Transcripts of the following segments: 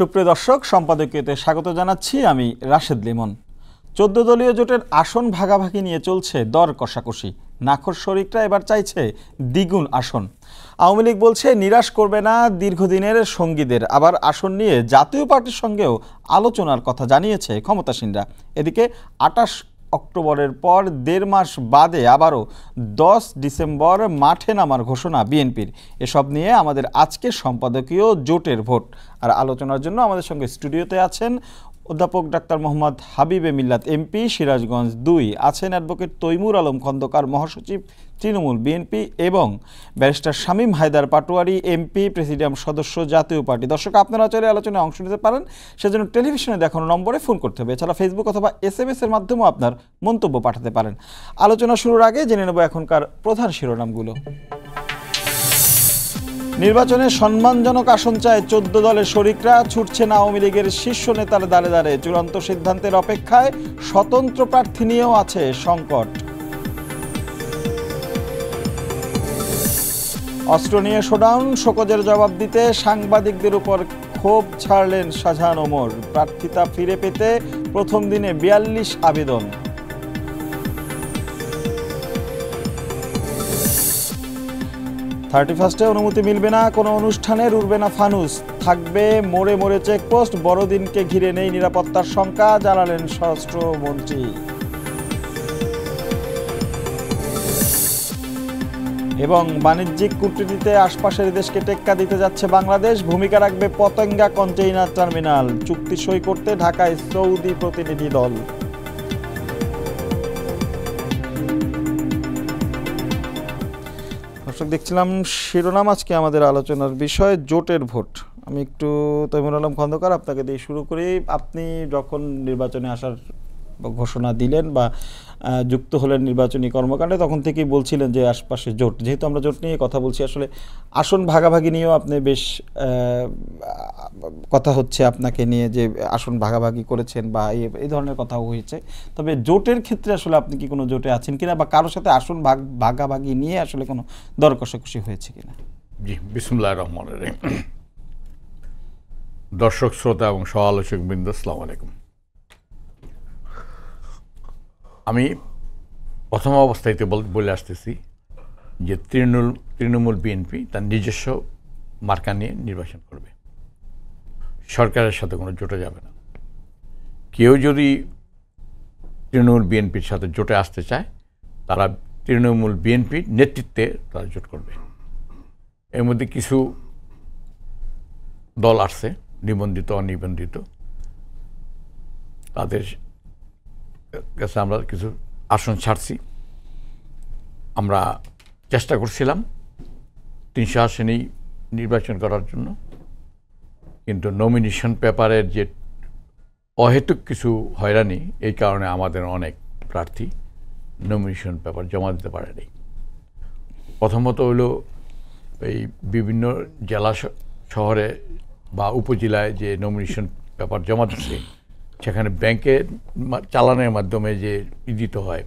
সুপ্রিয় দর্শক, সম্পাদকীয়তে স্বাগত জানাচ্ছি আমি রাশেদ লিমন। চোদ্দ দলীয় জোটের আসন ভাগাভাগি নিয়ে চলছে দর কষাকষি। নাখর শরিকরা এবার চাইছে দ্বিগুণ আসন। আওয়ামী লীগ বলছে নিরাশ করবে না দীর্ঘদিনের সঙ্গীদের। আবার আসন নিয়ে জাতীয় পার্টির সঙ্গেও আলোচনার কথা জানিয়েছে ক্ষমতাসীনরা। এদিকে আটাশ অক্টোবরের পর দেড় মাস বাদে আবারও দশ ডিসেম্বর মাঠে নামার ঘোষণা বিএনপির। এসব নিয়ে আমাদের আজকের সম্পাদকীয় জোটের ভোট। আর আলোচনার জন্য আমাদের সঙ্গে স্টুডিওতে আছেন অধ্যাপক ডাক্তার মোহাম্মদ হাবিবে মিল্লাত এমপি, সিরাজগঞ্জ দুই। আছেন অ্যাডভোকেট তৈমুর আলম, খন্দকার মহাসচিব তৃণমূল বিএনপি এবং barrister Shamim Haider Patwari, MP, presidium সদস্য জাতীয় পার্টি। দর্শক, আপনারা চাইলে আলোচনায় অংশ নিতে পারেন। সেজন্য টেলিভিশনে দেখানো নম্বরে ফোন করতে হবে। এছাড়া ফেসবুক অথবা এস এম এর মাধ্যমেও আপনার মন্তব্য পাঠাতে পারেন। আলোচনা শুরুর আগে জেনে নেব এখনকার প্রধান শিরোনামগুলো। নির্বাচনে সম্মানজনক আসন চায় চোদ্দ দলের শরিকরা। ছুটছেন আওয়ামী লীগের শীর্ষ নেতার দ্বারে দ্বারে। চূড়ান্ত সিদ্ধান্তের অপেক্ষায় স্বতন্ত্র প্রার্থী নিয়েও আছে সংকট। অস্ত্র নিয়ে শোডাউন, শোকজের জবাব দিতে সাংবাদিকদের উপর ক্ষোভ ছাড়লেন শাহজাহান ওমর। প্রার্থিতা ফিরে পেতে প্রথম দিনে বিয়াল্লিশ আবেদন। থার্টি ফার্স্টে অনুমতি মিলবে না, কোনো অনুষ্ঠানের উড়বে না ফানুস। থাকবে মোড়ে মোড়ে চেকপোস্ট, বড়দিনকে ঘিরে নেই নিরাপত্তার শঙ্কা, জানালেন স্বরাষ্ট্রমন্ত্রী। এবং বাণিজ্যিক কূটনীতিতে আশপাশের দেশকে টেক্কা দিতে যাচ্ছে বাংলাদেশ, ভূমিকা রাখবে পতঙ্গা কন্টেইনার টার্মিনাল। চুক্তি সই করতে ঢাকায় সৌদি প্রতিনিধি দল। দর্শক, দেখছিলাম শিরোনাম আজকে আমাদের আলোচনার বিষয়, জোটের ভোট। আমি একটু তৈমুর আলম খন্দকার আপনাকে দিয়ে শুরু করি। আপনি যখন নির্বাচনে আসার ঘোষণা দিলেন বা যুক্ত হলেন নির্বাচনী কর্মকাণ্ডে, তখন থেকেই বলছিলেন যে আশপাশে জোট। যেহেতু আমরা জোট নিয়ে কথা বলছি, আসলে আসন ভাগাভাগি নিয়েও আপনি বেশ কথা হচ্ছে আপনাকে নিয়ে যে আসন ভাগাভাগি করেছেন বা এই ধরনের কথাও হয়েছে। তবে জোটের ক্ষেত্রে আসলে আপনি কি কোনো জোটে আছেন কিনা বা কারোর সাথে আসন ভাগ, ভাগাভাগি নিয়ে আসলে কোনো দর কষাকষি হয়েছে কিনা? জি বিসমুল্লাহ রহমান রহিম। দর্শক, শ্রোতা এবং সমালোচক বৃন্দ আসসালামু আলাইকুম। আমি প্রথম অবস্থায়তে বল- আসতেছি যে তৃণমূল তৃণমূল বিএনপি তার নিজস্ব মার্কা নিয়ে নির্বাচন করবে। সরকারের সাথে কোনো জোটে যাবে না। কেউ যদি তৃণমূল বিএনপির সাথে জোটে আসতে চায়, তারা তৃণমূল বিএনপির নেতৃত্বে তারা জোট করবে। এর মধ্যে কিছু দল আসছে, নিবন্ধিত, অনিবন্ধিত। তাদের কাছে আমরা কিছু আসন ছাড়ছি। আমরা চেষ্টা করছিলাম তিনশো আসনেই নির্বাচন করার জন্য, কিন্তু নমিনেশন পেপারের যে অহেতুক কিছু হয়রানি, এই কারণে আমাদের অনেক প্রার্থী নমিনেশন পেপার জমা দিতে পারেনি। প্রথমত হলো এই বিভিন্ন জেলা শহরে বা উপজেলায় যে নমিনেশন পেপার জমা দিচ্ছে সেখানে ব্যাংকের মা- চালানের মাধ্যমে যে দিতে হয়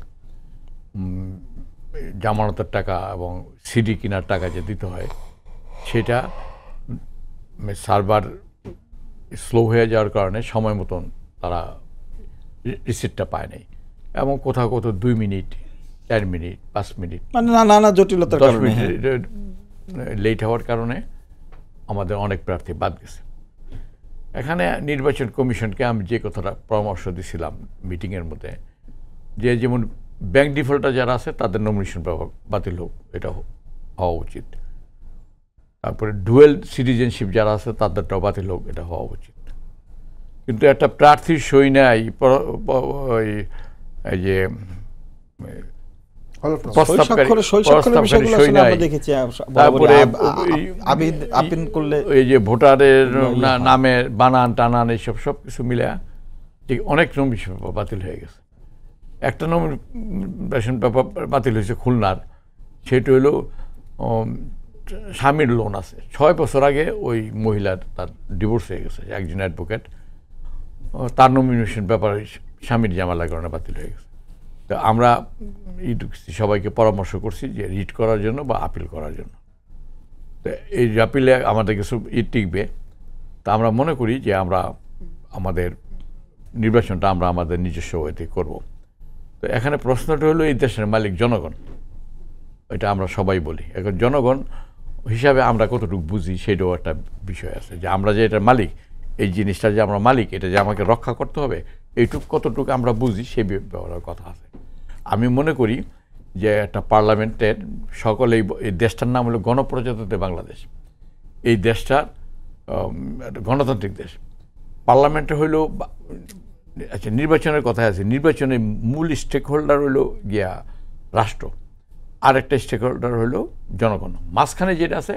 জামানতের টাকা এবং সিডি কেনার টাকা যে দিতে হয় সেটা সার্ভার স্লো হয়ে যাওয়ার কারণে সময় মতন তারা রিসিপ্টটা পায় নাই এবং কোথাও কোথাও দুই মিনিট চার মিনিট পাঁচ মিনিট মানে নানা জটিলতার কারণে হ্যাঁ। মিনিট লেট হওয়ার কারণে আমাদের অনেক প্রার্থী বাদ গেছে এখানে নির্বাচন কমিশনকে আমি যে কথাটা পরামর্শ দিছিলাম মিটিংয়ের মধ্যে, যে যেমন ব্যাংক ডিফল্টার যারা আছে তাদের নমিনেশন বাতিল হোক, এটা হওয়া উচিত। তারপরে ডুয়েল সিটিজেনশিপ যারা আছে তাদেরটাও বাতিল হোক, এটা হওয়া উচিত। কিন্তু একটা প্রার্থীর সই নেয় এই যে এই- যে ভোটারের ইয়ে নামের বানান টানান এইসব সব কিছু মিলে ঠিক অনেক নমিনেশন পেপার বাতিল হয়ে গেছে। একটা নমিনেশন পেপার বাতিল হয়েছে খুলনার। সেটা হলো স্বামীর লোন আছে। ছয় বছর আগে ওই মহিলার তার ডিভোর্স হয়ে গেছে একজন অ্যাডভোকেট তার নমিনেশন পেপার স্বামীর জামালার কারণে বাতিল হয়ে গেছে। তো আমরা সবাইকে পরামর্শ করছি যে রিট করার জন্য বা আপিল করার জন্য। তো এই আপিলে আমাদের কিছু ই টিকবে। তা আমরা মনে করি যে আমরা আমাদের নির্বাচনটা আমরা আমাদের নিজস্ব ওয়েতে করব। তো এখানে প্রশ্নটা হলো এই দেশের মালিক জনগণ। এটা আমরা সবাই বলি। এখন জনগণ হিসাবে আমরা কতটুকু বুঝি সেটাও একটা বিষয় আছে। যে আমরা যে এটার মালিক, এই জিনিসটা যে আমরা মালিক, এটা যে আমাকে রক্ষা করতে হবে এইটুকু কতটুকু আমরা বুঝি, সে ব্যবহারের কথা আছে। আমি মনে করি যে একটা পার্লামেন্টের সকলেই এই দেশটার নাম হলো গণপ্রজাতন্ত্রী বাংলাদেশ। এই একটা গণতান্ত্রিক দেশ। পার্লামেন্টে হইল আচ্ছা নির্বাচনের কথা আছে। নির্বাচনের মূল স্টেক হোল্ডার হইল গিয়া রাষ্ট্র। আরেকটা স্টেক হোল্ডার হইল জনগণ। মাঝখানে যেটা আছে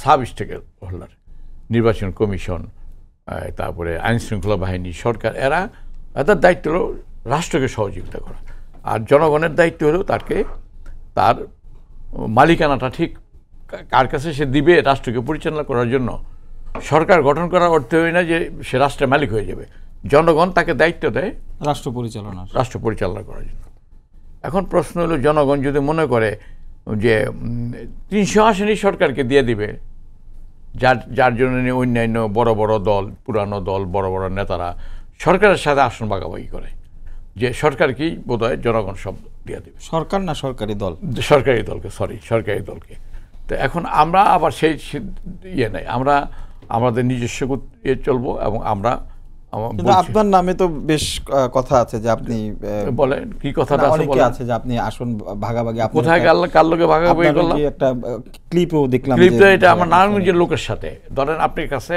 সাব স্টেক হোল্ডার নির্বাচন কমিশন তারপরে আইন শৃঙ্খলা বাহিনী, সরকার, এরা এদের দায়িত্ব হলো রাষ্ট্রকে সহযোগিতা করা। আর জনগণের দায়িত্ব হলো তাকে তার মালিকানাটা ঠিক কার কাছে সে দিবে রাষ্ট্রকে পরিচালনা করার জন্য। সরকার গঠন করার অর্থ হয় না যে সে রাষ্ট্রের মালিক হয়ে যাবে। জনগণ তাকে দায়িত্ব দেয় রাষ্ট্র পরিচালনা রাষ্ট্র পরিচালনা করার জন্য। এখন প্রশ্ন হলো জনগণ যদি মনে করে যে তিনশো আসনই সরকারকে দিয়ে দিবে যার যার জন্য নিয়ে অন্যান্য বড় বড় দল পুরানো দল বড় বড় নেতারা সরকারের সাথে আসন ভাগাভাগি করে। যে সরকারকেই বোধহয় জনগণ সব দিয়ে দেবে। সরকার না সরকারি দল? সরকারি দলকে সরি সরকারি দলকে। তো এখন আমরা আবার সেই ইয়ে নেই। আমরা আমাদের নিজস্ব ইয়ে চলবো এবং আমরা আপনার নামে তো বেশ কথা আছে যে আপনি বলেন কি কথাটা আছে বলেন। আছে যে আপনি আসন ভাগাভাগি কোথায় কাল কার লোকে ভাগাভাগি করলাম? একটা ক্লিপও দেখলাম ক্লিপ তো এটা আমার নারায়ণগঞ্জের লোকের সাথে। ধরেন আপনার কাছে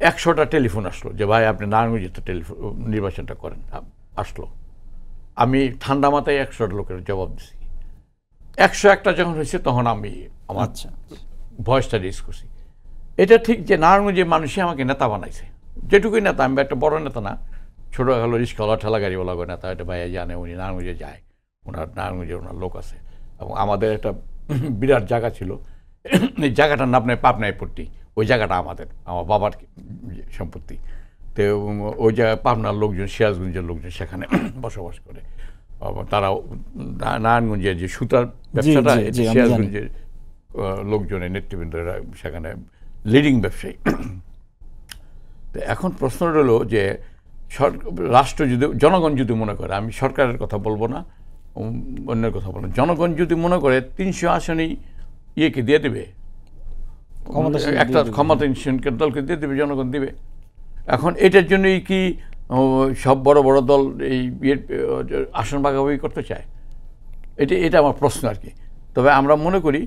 একশোটা টেলিফোন আসলো যে ভাই আপনি নারায়ণগঞ্জে তো টেলিফোন নির্বাচনটা করেন। আসলো। আমি ঠান্ডা মাথায় একশোটা লোকের জবাব দিছি। একশো একটা যখন হয়েছে তখন আমি আমার আচ্ছা ভয়েসটা রিস করছি। এটা ঠিক যে নারায়ণগঞ্জের মানুষই আমাকে নেতা বানাইছে। যেটুকুই নেতা আমি একটা বড় নেতা না ছোটো হলো রিস্কওয়ালা ঠেলা গাড়িওয়ালা করে নেতা। একটা ভাইয়া জানে উনি নারায়ণগঞ্জে যায়। ওনার নারায়ণগঞ্জে ওনার লোক আছে। এবং আমাদের একটা বিরাট জায়গা ছিল। এই জায়গাটার নাম নেই পাবনাইপট্টি ওই জায়গাটা আমাদের আমার বাবার সম্পত্তি তো ওই জায়গায় পাবনার লোকজন সিরাজগঞ্জের লোকজন সেখানে বসবাস করে তারা নারায়ণগঞ্জের যে সুতার ব্যবসাটা। সিরাজগঞ্জের লোকজনের নেতৃবৃন্দরা সেখানে লিডিং ব্যবসায়ী তো এখন প্রশ্ন হলো যে রাষ্ট্র যদি জনগণ যদি মনে করে আমি সরকারের কথা বলব না অন্যের কথা বলব না। জনগণ যদি মনে করে তিনশো আসনই ইয়েকে দিয়ে দেবে একটা দেবে। দলকে দিয়ে দেবে জনগণ দিবে এখন এটার জন্যই কি সব বড় বড় দল এই ইয়ের আসন ভাগাভাগি করতে চায় এটা এটা আমার প্রশ্ন আর কি তবে আমরা মনে করি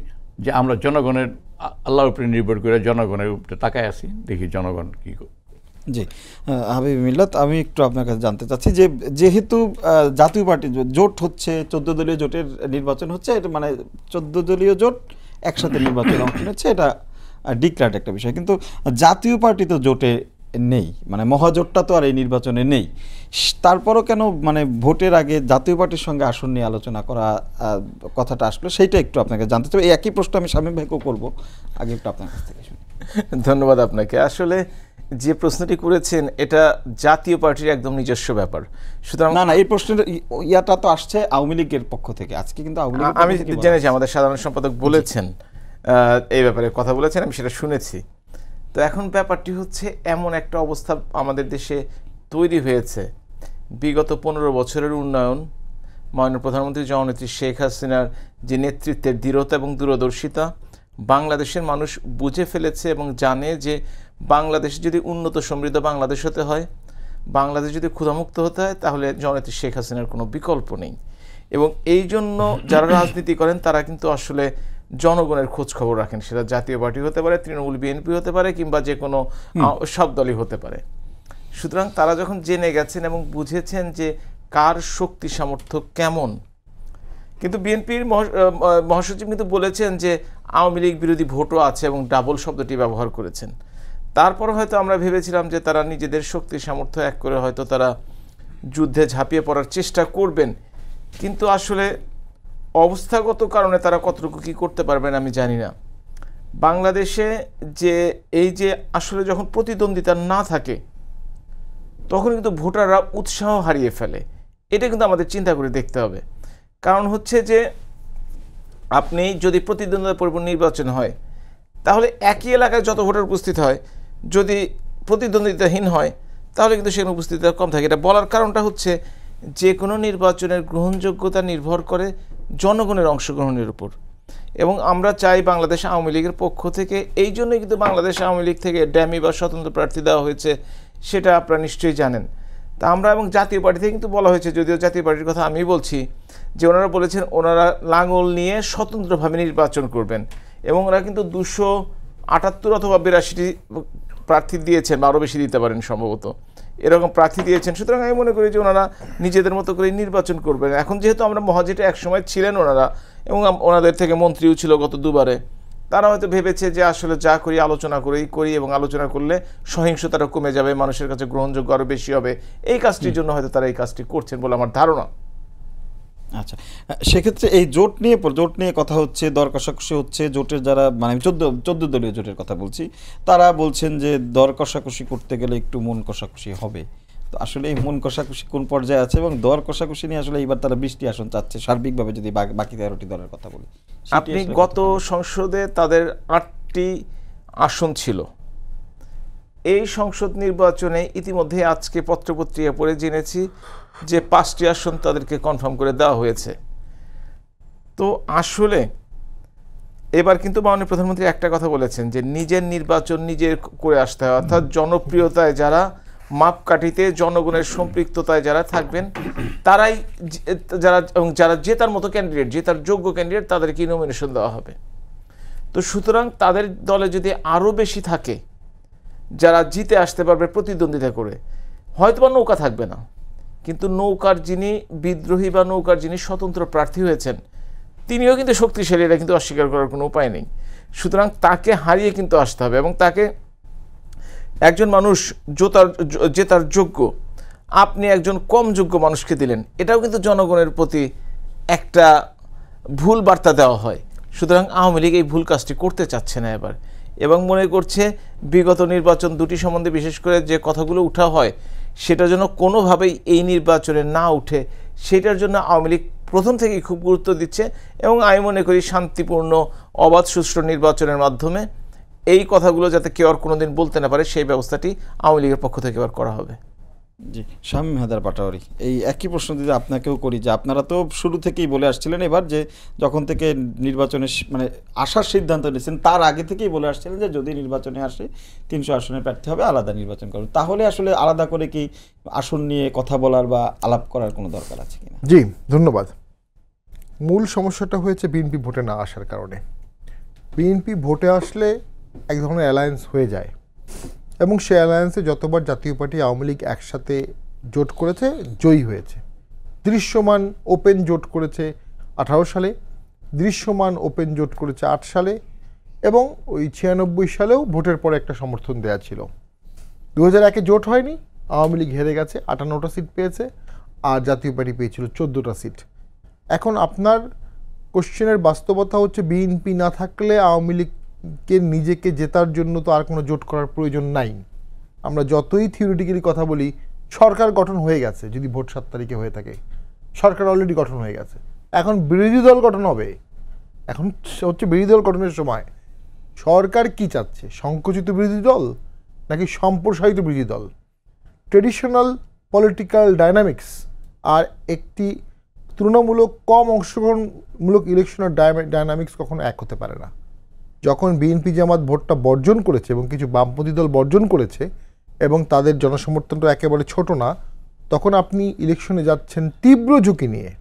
যে আমরা জনগণের আল্লাহর উপরে নির্ভর করে জনগণের উপরে তাকায় আছি দেখি জনগণ কি করে। জি হাবিব মিল্লাত আমি একটু আপনার কাছে জানতে চাচ্ছি যে যেহেতু জাতীয় পার্টি জোট হচ্ছে চোদ্দ দলীয় জোটের নির্বাচন হচ্ছে এটা মানে চোদ্দ দলীয় জোট একসাথে নির্বাচনে অংশ নিচ্ছে এটা ডিক্লার্ড একটা বিষয়। কিন্তু জাতীয় পার্টি তো জোটে নেই মানে মহাজোটটা তো আর এই নির্বাচনে নেই। তারপরও কেন মানে ভোটের আগে জাতীয় পার্টির সঙ্গে আসন নিয়ে আলোচনা করা কথাটা আসলো সেইটা একটু আপনাকে জানতে চাই। এই একই প্রশ্ন আমি স্বামী ভাইকেও করব আগে একটু আপনার কাছ থেকে শুনি। ধন্যবাদ আপনাকে। আসলে যে প্রশ্নটি করেছেন এটা জাতীয় পার্টির একদম নিজস্ব ব্যাপার। সুতরাং না না এই প্রশ্নের ইয়াটা তো আসছে আওয়ামী লীগের পক্ষ থেকে। আজকে কিন্তু আওয়ামী আমি জেনেছি আমাদের সাধারণ সম্পাদক বলেছেন এই ব্যাপারে কথা বলেছেন, আমি সেটা শুনেছি। তো এখন ব্যাপারটি হচ্ছে, এমন একটা অবস্থা আমাদের দেশে তৈরি হয়েছে। বিগত পনেরো বছরের উন্নয়ন, মাননীয় প্রধানমন্ত্রী জননেত্রী শেখ হাসিনার যে নেতৃত্বের দৃঢ়তা এবং দূরদর্শিতা, বাংলাদেশের মানুষ বুঝে ফেলেছে এবং জানে যে বাংলাদেশ যদি উন্নত সমৃদ্ধ বাংলাদেশ হতে হয়, বাংলাদেশ যদি ক্ষুধামুক্ত হতে হয়, তাহলে জননেত্রী শেখ হাসিনার কোনো বিকল্প নেই। এবং এই জন্য যারা রাজনীতি করেন, তারা কিন্তু আসলে জনগণের খোঁজ খবর রাখেন। সেটা জাতীয় পার্টি হতে পারে তৃণমূল বিএনপি হতে পারে কিংবা যে কোনো সব দলই হতে পারে। সুতরাং তারা যখন জেনে গেছেন এবং বুঝেছেন যে কার শক্তি সামর্থ্য কেমন কিন্তু বিএনপির মহাসচিব কিন্তু বলেছেন যে আওয়ামী লীগ বিরোধী ভোটও আছে এবং ডাবল শব্দটি ব্যবহার করেছেন। তারপর হয়তো আমরা ভেবেছিলাম যে তারা নিজেদের শক্তি সামর্থ্য এক করে হয়তো তারা যুদ্ধে ঝাঁপিয়ে পড়ার চেষ্টা করবেন। কিন্তু আসলে অবস্থাগত কারণে তারা কতটুকু কী করতে পারবেন আমি জানি না। বাংলাদেশে যে, এই যে আসলে যখন প্রতিদ্বন্দ্বিতা না থাকে, তখন কিন্তু ভোটাররা উৎসাহ হারিয়ে ফেলে। এটা কিন্তু আমাদের চিন্তা করে দেখতে হবে। কারণ হচ্ছে যে, আপনি যদি প্রতিদ্বন্দ্বিতা পরিপূর্ণ নির্বাচন হয়, তাহলে একই এলাকায় যত ভোটার উপস্থিত হয়, যদি প্রতিদ্বন্দ্বিতাহীন হয়, তাহলে কিন্তু সেখানে উপস্থিতিটা কম থাকে। এটা বলার কারণটা হচ্ছে যে, কোনো নির্বাচনের গ্রহণযোগ্যতা নির্ভর করে জনগণের অংশগ্রহণের উপর। এবং আমরা চাই বাংলাদেশ আওয়ামী লীগের পক্ষ থেকে, এই জন্যই কিন্তু বাংলাদেশ আওয়ামী লীগ থেকে ড্যামি বা স্বতন্ত্র প্রার্থী দেওয়া হয়েছে, সেটা আপনারা নিশ্চয়ই জানেন। তা আমরা এবং জাতীয় পার্টি থেকে কিন্তু বলা হয়েছে, যদিও জাতীয় পার্টির কথা আমি বলছি, যে ওনারা বলেছেন ওনারা লাঙল নিয়ে স্বতন্ত্রভাবে নির্বাচন করবেন। এবং ওরা কিন্তু দুশো আটাত্তর অথবা বিরাশিটি প্রার্থী দিয়েছেন বা আরও বেশি দিতে পারেন সম্ভবত। এরকম প্রার্থী দিয়েছেন। সুতরাং আমি মনে করি যে ওনারা নিজেদের মতো করে নির্বাচন করবেন। এখন যেহেতু আমরা মহাজেটে একসময় ছিলেন ওনারা এবং ওনাদের থেকে মন্ত্রীও ছিল গত দুবারে তারা হয়তো ভেবেছে যে আসলে যা করি আলোচনা করেই করি এবং আলোচনা করলে সহিংসতাটা কমে যাবে মানুষের কাছে গ্রহণযোগ্য আরও বেশি হবে। এই কাজটির জন্য হয়তো তারা এই কাজটি করছেন বলে আমার ধারণা। আচ্ছা সেক্ষেত্রে এই জোট নিয়ে জোট নিয়ে কথা হচ্ছে দর কষাকষি হচ্ছে জোটের যারা মানে আমি চোদ্দ চোদ্দ দলীয় জোটের কথা বলছি তারা বলছেন যে দর কষাকষি করতে গেলে একটু মন কষাকষি হবে। তো আসলে এই মন কষাকষি কোন পর্যায়ে আছে এবং দর কষাকষি নিয়ে আসলে এইবার তারা বৃষ্টি আসন চাচ্ছে সার্বিকভাবে যদি বাকি তেরোটি দলের কথা বলি। আপনি গত সংসদে তাদের আটটি আসন ছিল। এই সংসদ নির্বাচনে ইতিমধ্যে আজকে পত্রপত্রিকা পড়ে জেনেছি যে পাঁচটি আসন তাদেরকে কনফার্ম করে দেওয়া হয়েছে। তো আসলে এবার কিন্তু মাননীয় প্রধানমন্ত্রী একটা কথা বলেছেন যে নিজের নির্বাচন নিজের করে আসতে হয়। অর্থাৎ জনপ্রিয়তায় যারা মাপকাঠিতে জনগণের সম্পৃক্ততায় যারা থাকবেন তারাই যারা এবং যারা জেতার মতো ক্যান্ডিডেট জেতার যোগ্য ক্যান্ডিডেট তাদেরকে নমিনেশন দেওয়া হবে। তো সুতরাং তাদের দলে যদি আরও বেশি থাকে যারা জিতে আসতে পারবে প্রতিদ্বন্দ্বিতা করে হয়তো বা নৌকা থাকবে না। কিন্তু নৌকার যিনি বিদ্রোহী বা নৌকার যিনি স্বতন্ত্র প্রার্থী হয়েছেন, তিনিও কিন্তু শক্তিশালী, এটা কিন্তু অস্বীকার করার কোনো উপায় নেই। সুতরাং তাকে হারিয়ে কিন্তু আসতে হবে এবং তাকে একজন মানুষ জোতার জেতার যোগ্য, আপনি একজন কম যোগ্য মানুষকে দিলেন, এটাও কিন্তু জনগণের প্রতি একটা ভুল বার্তা দেওয়া হয়। সুতরাং আওয়ামী লীগ এই ভুল কাজটি করতে চাচ্ছে না এবার। এবং মনে করছে, বিগত নির্বাচন দুটি সম্বন্ধে বিশেষ করে যে কথাগুলো উঠা হয় সেটা যেন কোনোভাবেই এই নির্বাচনে না উঠে সেটার জন্য আওয়ামী লীগ প্রথম থেকেই খুব গুরুত্ব দিচ্ছে এবং আমি মনে করি শান্তিপূর্ণ, অবাধ, সুষ্ঠু নির্বাচনের মাধ্যমে এই কথাগুলো যাতে কেউ আর কোনোদিন বলতে না পারে, সেই ব্যবস্থাটি আওয়ামী লীগের পক্ষ থেকে এবার করা হবে। জি শামীম হায়দার পাটাওয়ারি এই একই প্রশ্ন যদি আপনাকেও করি, যে আপনারা তো শুরু থেকেই বলে আসছিলেন এবার যে যখন থেকে নির্বাচনে মানে আসার সিদ্ধান্ত নিয়েছেন, তার আগে থেকেই বলে আসছিলেন যে যদি নির্বাচনে আসে তিনশো আসনে প্রার্থী হবে, আলাদা নির্বাচন করবে তাহলে আসলে আলাদা করে কি আসন নিয়ে কথা বলার বা আলাপ করার কোনো দরকার আছে কিনা? জি, ধন্যবাদ। মূল সমস্যাটা হয়েছে বিএনপি ভোটে না আসার কারণে। বিএনপি ভোটে আসলে এক ধরনের অ্যালায়েন্স হয়ে যায়। এবং সে অ্যালায়েন্সে যতবার জাতীয় পার্টি আওয়ামী লীগ একসাথে জোট করেছে, জয়ী হয়েছে। দৃশ্যমান ওপেন জোট করেছে আঠারো সালে, দৃশ্যমান ওপেন জোট করেছে আট সালে এবং ওই ছিয়ানব্বই সালেও ভোটের পরে একটা সমর্থন দেওয়া ছিল। দু হাজার একে জোট হয়নি, আওয়ামী লীগ হেরে গেছে, আটান্নটা সিট পেয়েছে, আর জাতীয় পার্টি পেয়েছিল চোদ্দোটা সিট। এখন আপনার কোশ্চেনের বাস্তবতা হচ্ছে, বিএনপি না থাকলে আওয়ামী লীগকে নিজেকে জেতার জন্য তো আর কোনো জোট করার প্রয়োজন নাই। আমরা যতই থিওরিটিক্যালি কথা বলি, সরকার গঠন হয়ে গেছে যদি ভোট সাত তারিখে হয়ে থাকে। সরকার অলরেডি গঠন হয়ে গেছে। এখন বিরোধী দল গঠন হবে। এখন হচ্ছে বিরোধী দল গঠনের সময়। সরকার কি চাচ্ছে? সংকুচিত বিরোধী দল নাকি সম্প্রসারিত বিরোধী দল? ট্রেডিশনাল পলিটিক্যাল ডায়নামিক্স আর একটি তুলনামূলক কম অংশগ্রহণমূলক ইলেকশনের ডায়নামিক্স কখনো এক হতে পারে না। যখন বিএনপি জামাত ভোটটা বর্জন করেছে এবং কিছু বামপন্থী দল বর্জন করেছে এবং তাদের জনসমর্থনটা একেবারে ছোট না তখন আপনি ইলেকশনে যাচ্ছেন তীব্র ঝুঁকি নিয়ে।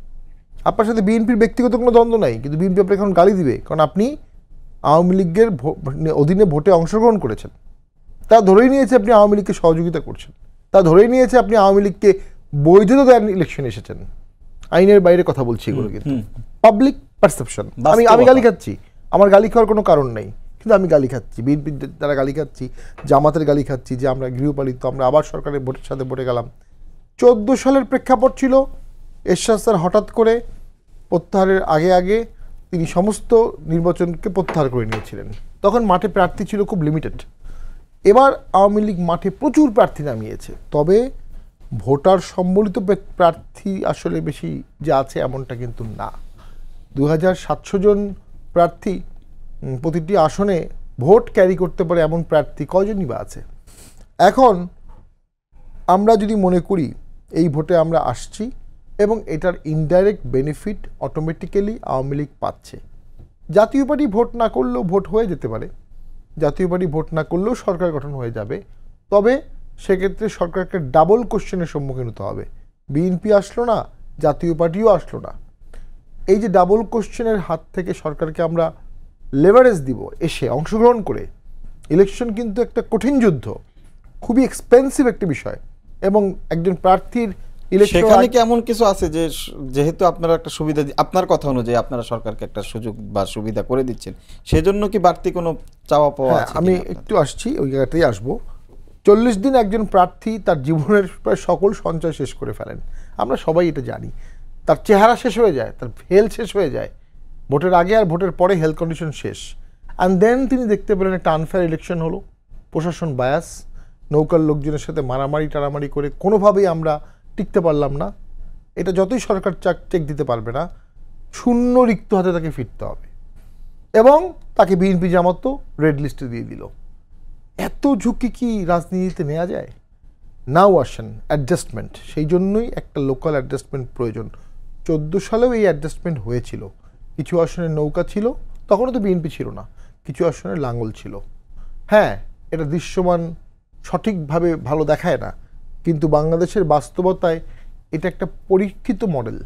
আপনার সাথে বিএনপির ব্যক্তিগত কোনো দ্বন্দ্ব নাই কিন্তু বিএনপি আপনাকে এখন গালি দিবে কারণ আপনি আওয়ামী লীগের ভো- অধীনে ভোটে অংশগ্রহণ করেছেন। তা ধরেই নিয়েছে আপনি আওয়ামী লীগকে সহযোগিতা করছেন। তা ধরেই নিয়েছে আপনি আওয়ামী লীগকে বৈধতা দেন ইলেকশনে এসেছেন। আইনের বাইরে কথা বলছি এগুলো কিন্তু। পাবলিক পারসেপশন আমি আমি গালি খাচ্ছি। আমার গালি খাওয়ার কোনো কারণ নেই। কিন্তু আমি গালি খাচ্ছি, বিএনপির দ্বারা গালি খাচ্ছি, জামাতের গালি খাচ্ছি যে আমরা গৃহপালিত, আমরা আবার সরকারের ভোটের সাথে ভোটে গেলাম। চোদ্দ সালের প্রেক্ষাপট ছিল, এরশাদ স্যার হঠাৎ করে প্রত্যাহারের আগে আগে তিনি সমস্ত নির্বাচনকে প্রত্যাহার করে নিয়েছিলেন। তখন মাঠে প্রার্থী ছিল খুব লিমিটেড এবার আওয়ামী লীগ মাঠে প্রচুর প্রার্থী নামিয়েছে। তবে ভোটার সম্বলিত প্রার্থী আসলে বেশি যে আছে এমনটা কিন্তু না। দু হাজার সাতশো জন প্রার্থী প্রতিটি আসনে ভোট ক্যারি করতে পারে এমন প্রার্থী কজনই বা আছে? এখন আমরা যদি মনে করি এই ভোটে আমরা আসছি এবং এটার indirect benefit automatically Awami League পাচ্ছে। জাতীয় পার্টি ভোট না করলেও ভোট হয়ে যেতে পারে। জাতীয় পার্টি ভোট না করলেও সরকার গঠন হয়ে যাবে। তবে সেক্ষেত্রে সরকারকে ডাবল কোশ্চেনের সম্মুখীন হতে হবে। বিএনপি আসলো না, জাতীয় পার্টিও আসলো না। এই যে ডাবল কোশ্চেনের হাত থেকে সরকারকে আমরা লেভারেজ দিব এসে অংশগ্রহণ করে ইলেকশন কিন্তু একটা কঠিন যুদ্ধ খুবই এক্সপেন্সিভ একটা বিষয় এবং একজন প্রার্থীর ইলেকশন সেখানে কি এমন কিছু আছে যে যেহেতু আপনারা একটা সুবিধা আপনার কথা অনুযায়ী আপনারা সরকারকে একটা সুযোগ বা সুবিধা করে দিচ্ছেন সেজন্য কি বাড়তি কোনো চাওয়া পাওয়া হ্যাঁ, আমি একটু আসছি ওই জায়গাতেই আসব। চল্লিশ দিন একজন প্রার্থী তার জীবনের প্রায় সকল সঞ্চয় শেষ করে ফেলেন। আমরা সবাই এটা জানি। তার চেহারা শেষ হয়ে যায়, তার হেলথ শেষ হয়ে যায়। ভোটের আগে আর ভোটের পরে হেলথ কন্ডিশন শেষ। অ্যান্ড দেন তিনি দেখতে পেলেন একটা আনফেয়ার ইলেকশন হলো। প্রশাসন বায়াস নৌকার লোকজনের সাথে মারামারি, টারামারি করে কোনোভাবেই আমরা টিকতে পারলাম না। এটা যতই সরকার চাক চেক দিতে পারবে না, শূন্য রিক্ত হাতে তাকে ফিরতে হবে। এবং তাকে বিএনপি জামাত রেড লিস্টে দিয়ে দিল। এত ঝুঁকি কি রাজনীতিতে নেওয়া যায়? নাও আসেন অ্যাডজাস্টমেন্ট সেই জন্যই একটা লোকাল অ্যাডজাস্টমেন্ট প্রয়োজন। চোদ্দ সালেও এই অ্যাডজাস্টমেন্ট হয়েছিল। কিছু আসনে নৌকা ছিল, তখনও তো বিএনপি ছিল না। কিছু আসনে লাঙ্গল ছিল। হ্যাঁ এটা দৃশ্যমান, সঠিকভাবে ভালো দেখায় না। কিন্তু বাংলাদেশের বাস্তবতায় এটা একটা পরীক্ষিত মডেল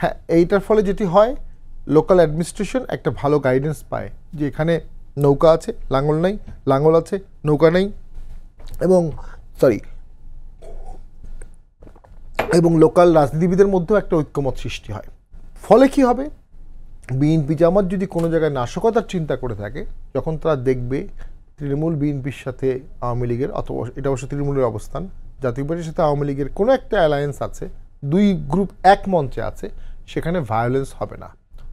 হ্যাঁ এইটার ফলে যেটি হয় লোকাল অ্যাডমিনিস্ট্রেশন একটা ভালো গাইডেন্স পায় যে এখানে নৌকা আছে, লাঙ্গল নাই, লাঙ্গল আছে, নৌকা নেই এবং সরি এবং লোকাল রাজনীতিবিদের মধ্যেও একটা ঐক্যমত সৃষ্টি হয়। ফলে কি হবে? বিএনপি জামাত যদি কোনো জায়গায় নাশকতার চিন্তা করে থাকে, যখন তারা দেখবে তৃণমূল বিএনপির সাথে আওয়ামী লীগের অথবা এটা অবশ্য তৃণমূলের অবস্থান, জাতীয় পার্টির সাথে আওয়ামী লীগের কোনো একটা অ্যালায়েন্স আছে, দুই গ্রুপ এক মঞ্চে আছে, সেখানে ভায়োলেন্স হবে না।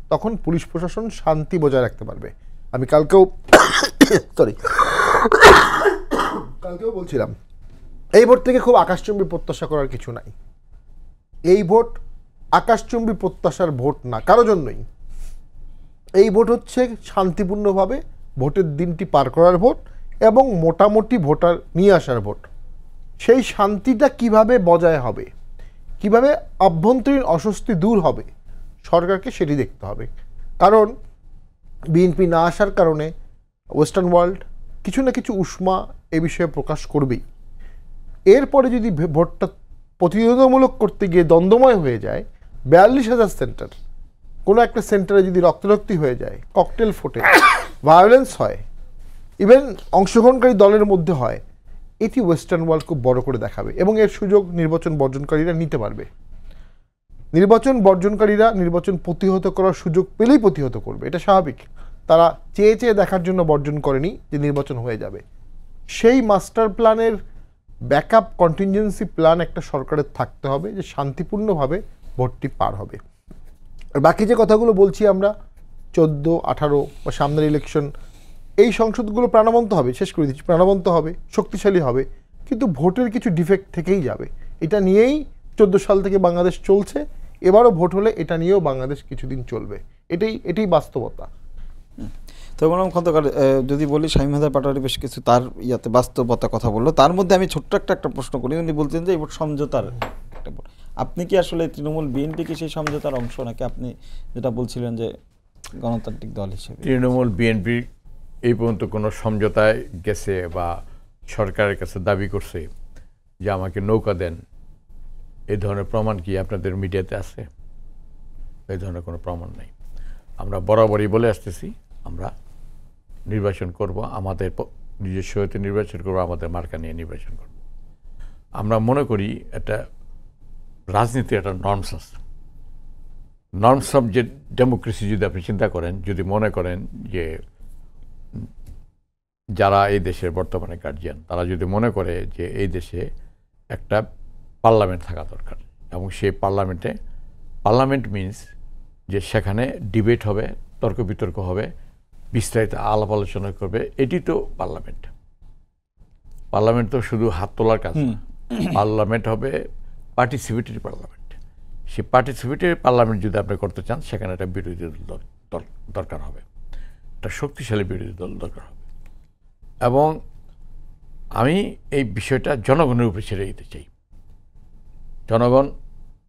তখন পুলিশ প্রশাসন শান্তি বজায় রাখতে পারবে। আমি কালকেও সরি কালকেও বলছিলাম, এই ভোট থেকে খুব আকাশচুম্বী প্রত্যাশা করার কিছু নাই। এই ভোট আকাশচুম্বী প্রত্যাশার ভোট না, কারও জন্যই। এই ভোট হচ্ছে শান্তিপূর্ণভাবে ভোটের দিনটি পার করার ভোট এবং মোটামুটি ভোটার নিয়ে আসার ভোট। সেই শান্তিটা কীভাবে বজায় হবে? কীভাবে আভ্যন্তরীণ অস্বস্তি দূর হবে? সরকারকে সেটি দেখতে হবে। কারণ বিএনপি না আসার কারণে ওয়েস্টার্ন ওয়ার্ল্ড কিছু না কিছু উষ্মা এ বিষয়ে প্রকাশ করবেই। এরপরে যদি ভোটটা প্রতিরোধমূলক করতে গিয়ে দ্বন্দ্বময় হয়ে যায় বিয়াল্লিশ হাজার সেন্টার। কোনো একটা সেন্টারে যদি রক্তারক্তি হয়ে যায়, ককটেল ফোটে ভায়োলেন্স হয় ইভেন অংশগ্রহণকারী দলের মধ্যে হয়, এটি ওয়েস্টার্ন ওয়ার্ল্ড খুব বড় করে দেখাবে এবং এর সুযোগ নির্বাচন বর্জনকারীরা নিতে পারবে। নির্বাচন বর্জনকারীরা নির্বাচন প্রতিহত করার সুযোগ পেলেই প্রতিহত করবে, এটা স্বাভাবিক। তারা চেয়ে চেয়ে দেখার জন্য বর্জন করেনি যে নির্বাচন হয়ে যাবে। সেই মাস্টার প্ল্যানের ব্যাকআপ কন্টিনজেন্সি প্ল্যান একটা সরকারের থাকতে হবে যে শান্তিপূর্ণভাবে ভোটটি পার হবে। আর বাকি যে কথাগুলো বলছি আমরা, চোদ্দ, আঠারো বা সামনের ইলেকশন এই সংসদগুলো প্রাণবন্ত হবে, শেষ করে দিচ্ছি, প্রাণবন্ত হবে, শক্তিশালী হবে, কিন্তু ভোটের কিছু ডিফেক্ট থেকেই যাবে। এটা নিয়েই চোদ্দ সাল থেকে বাংলাদেশ চলছে, এবারও ভোট হলে এটা নিয়েও বাংলাদেশ কিছুদিন চলবে। এটাই এটাই বাস্তবতা। তো বললাম, খন্দকার যদি বলি শাহিম হাজার পাটোয়ারি বেশ কিছু তার ইয়াতে বাস্তবতা কথা বলল। তার মধ্যে আমি ছোট্ট একটা একটা প্রশ্ন করি। উনি বলছেন যে ভোট সমঝোতার একটা আপনি কি আসলে তৃণমূল বিএনপি কি সেই সমঝোতার অংশ? নাকি আপনি যেটা বলছিলেন যে, গণতান্ত্রিক দল হিসেবে? তৃণমূল বিএনপি এই পর্যন্ত কোনো সমঝোতায় গেছে বা সরকারের কাছে দাবি করছে যে, আমাকে নৌকা দেন এই ধরনের প্রমাণ কি আপনাদের মিডিয়াতে আছে? এই ধরনের কোনো প্রমাণ নেই। আমরা বরাবরই বলে আসতেছি, আমরা নির্বাচন করব, আমাদের নিজস্ব হতে নির্বাচন করব, আমাদের মার্কা নিয়ে নির্বাচন করব। আমরা মনে করি এটা রাজনীতি, একটা নর্মস আছে। নর্মস অফ যে ডেমোক্রেসি যদি আপনি চিন্তা করেন, যদি মনে করেন যে যারা এই দেশের বর্তমানে গার্জিয়ান তারা যদি মনে করে যে এই দেশে একটা পার্লামেন্ট থাকা দরকার, এবং সেই পার্লামেন্টে পার্লামেন্ট মিন্স যে সেখানে ডিবেট হবে, তর্ক বিতর্ক হবে বিস্তারিত আলাপ আলোচনা করবে এটি তো পার্লামেন্ট। পার্লামেন্ট তো শুধু হাত তোলার কাজ না। পার্লামেন্ট হবে পার্টিসিপেটরি পার্লামেন্ট। সেই পার্টিসিপেটরি পার্লামেন্ট যদি আপনি করতে চান সেখানে একটা বিরোধী দল দরকার হবে। একটা শক্তিশালী বিরোধী দল দরকার হবে। এবং আমি এই বিষয়টা জনগণের উপরে ছেড়ে দিতে চাই। জনগণ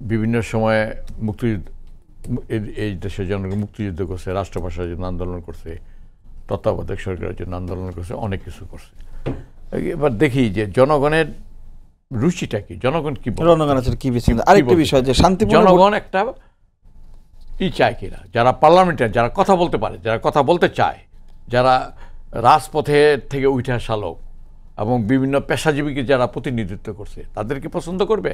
বিভিন্ন সময়ে মুক্তিযুদ্ধ এই- এই দেশের জনগণ মুক্তিযুদ্ধ করছে রাষ্ট্রভাষার জন্য আন্দোলন করছে তত্ত্বাবধায়ক সরকারের জন্য আন্দোলন করছে অনেক কিছু করছে। এবার দেখি যে জনগণের রুচিটা কি? জনগণ কি? রণগান আছে কি বেশি আরেকটা বিষয় যে শান্তি জনগণ একটা ই চায় কিনা? যারা পার্লামেন্টার যারা কথা বলতে পারে যারা কথা বলতে চায় যারা রাজপথে থেকে উঠে আসা লোক এবং বিভিন্ন পেশাজীবীকে যারা প্রতিনিধিত্ব করছে তাদেরকে পছন্দ করবে?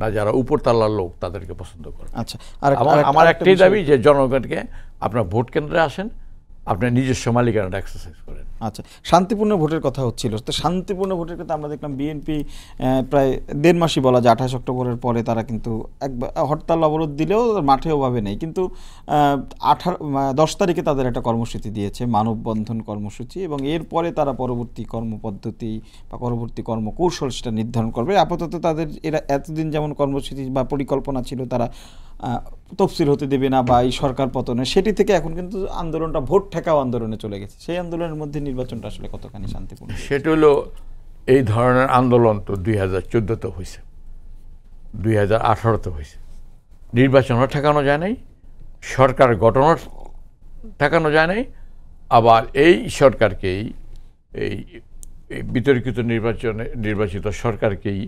না যারা উপরতলার লোক তাদেরকে পছন্দ করবে? আচ্ছা আর আমার আমার একটাই দাবি যে জনগণকে আপনার ভোট কেন্দ্রে আসেন আপনার নিজস্ব মালিকানাটা এক্সারসাইজ করেন। আচ্ছা শান্তিপূর্ণ ভোটের কথা হচ্ছিল। তো শান্তিপূর্ণ ভোটের কথা আমরা দেখলাম বিএনপি প্রায় দেড় মাসই বলা যায়, আঠাশ অক্টোবরের পরে তারা কিন্তু একবার হরতাল অবরোধ দিলেও মাঠে ওভাবে নেই। কিন্তু আঠারো দশ তারিখে তাদের একটা কর্মসূচি দিয়েছে, মানববন্ধন কর্মসূচি এবং এরপরে তারা পরবর্তী কর্মপদ্ধতি বা পরবর্তী কর্মকৌশল সেটা নির্ধারণ করবে। আপাতত তাদের এরা এতদিন যেমন কর্মসূচি বা পরিকল্পনা ছিল, তারা তফসিল হতে দেবে না বা এই সরকার পতনে সেটি থেকে এখন কিন্তু আন্দোলনটা, ভোট ঠেকাও আন্দোলনে চলে গেছে। সেই আন্দোলনের মধ্যে নির্বাচনটা আসলে কতখানি শান্তিপূর্ণ? সেটা হলো এই ধরনের আন্দোলন তো দুই হাজার চোদ্দোতে হয়েছে, দুই হাজার আঠারোতে হয়েছে। নির্বাচনও ঠেকানো যায় নাই, সরকার গঠনও ঠেকানো যায় নাই, আবার এই সরকারকেই, এই এই বিতর্কিত নির্বাচনে নির্বাচিত সরকারকেই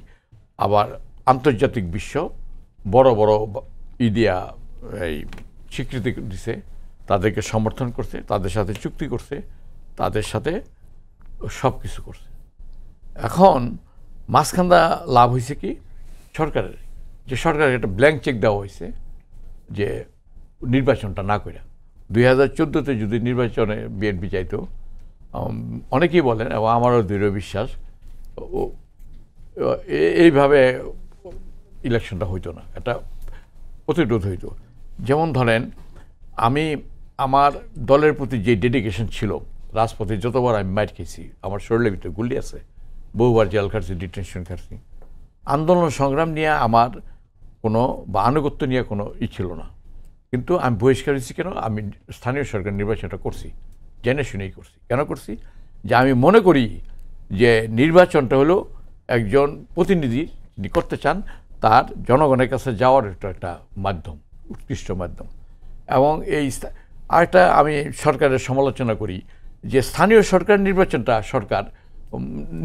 আবার আন্তর্জাতিক বিশ্ব বড় বড় ইডিয়া, এই স্বীকৃতি দিছে, তাদেরকে সমর্থন করছে, তাদের সাথে চুক্তি করছে, তাদের সাথে সব কিছু করছে। এখন মাঝখানটা লাভ হয়েছে কি? সরকারের, যে সরকারের একটা ব্ল্যাঙ্ক চেক দেওয়া হয়েছে যে নির্বাচনটা না করে দুই হাজার চোদ্দোতে যদি নির্বাচনে বিএনপি চাইতো অনেকেই বলেন, এবং আমারও দৃঢ় বিশ্বাস এইভাবে ইলেকশনটা হইতো না। এটা প্রতিরোধ হইতো যেমন ধরেন, আমি আমার দলের প্রতি যে ডেডিকেশন ছিল, রাজপথে যতবার আমি মাইট খেয়েছি, আমার শরীরের ভিতরে গুলি আছে, বহুবার জেল খাটছি ডিটেনশন খাটছি। আন্দোলন সংগ্রাম নিয়ে আমার কোনো বা আনুগত্য নিয়ে কোনো ই ছিল না। কিন্তু আমি বহিষ্কার হয়েছি কেন? আমি স্থানীয় সরকার নির্বাচনটা করছি, জেনে শুনেই করছি। কেন করছি? যে আমি মনে করি যে নির্বাচনটা হলো একজন প্রতিনিধি যিনি করতে চান তার জনগণের কাছে যাওয়ার একটা একটা মাধ্যম, উৎকৃষ্ট মাধ্যম। এবং এই আরেকটা আমি সরকারের সমালোচনা করি যে স্থানীয় সরকার নির্বাচনটা সরকার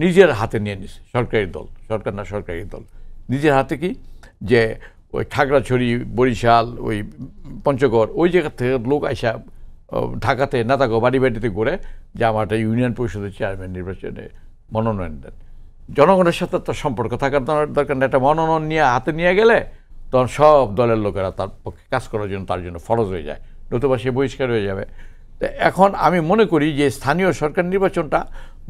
নিজের হাতে নিয়ে নিছে, সরকারি দল, সরকার না সরকারি দল। নিজের হাতে কি? যে ওই খাগড়াছড়ি বরিশাল, ওই পঞ্চগড়, ওই জায়গা থেকে লোক আইসা ঢাকাতে নেতাগো বাড়ি বাড়িতে করে যে আমার একটা ইউনিয়ন পরিষদের চেয়ারম্যান নির্বাচনে মনোনয়ন দেন। জনগণের সাথে তার সম্পর্ক থাকার দর- দরকার একটা মনোনয়ন নিয়ে হাতে নিয়ে গেলে তখন সব দলের লোকেরা তার পক্ষে কাজ করার জন্য তার জন্য ফরজ হয়ে যায়। নতুবা সে বহিষ্কার হয়ে যাবে। তো এখন আমি মনে করি যে স্থানীয় সরকার নির্বাচনটা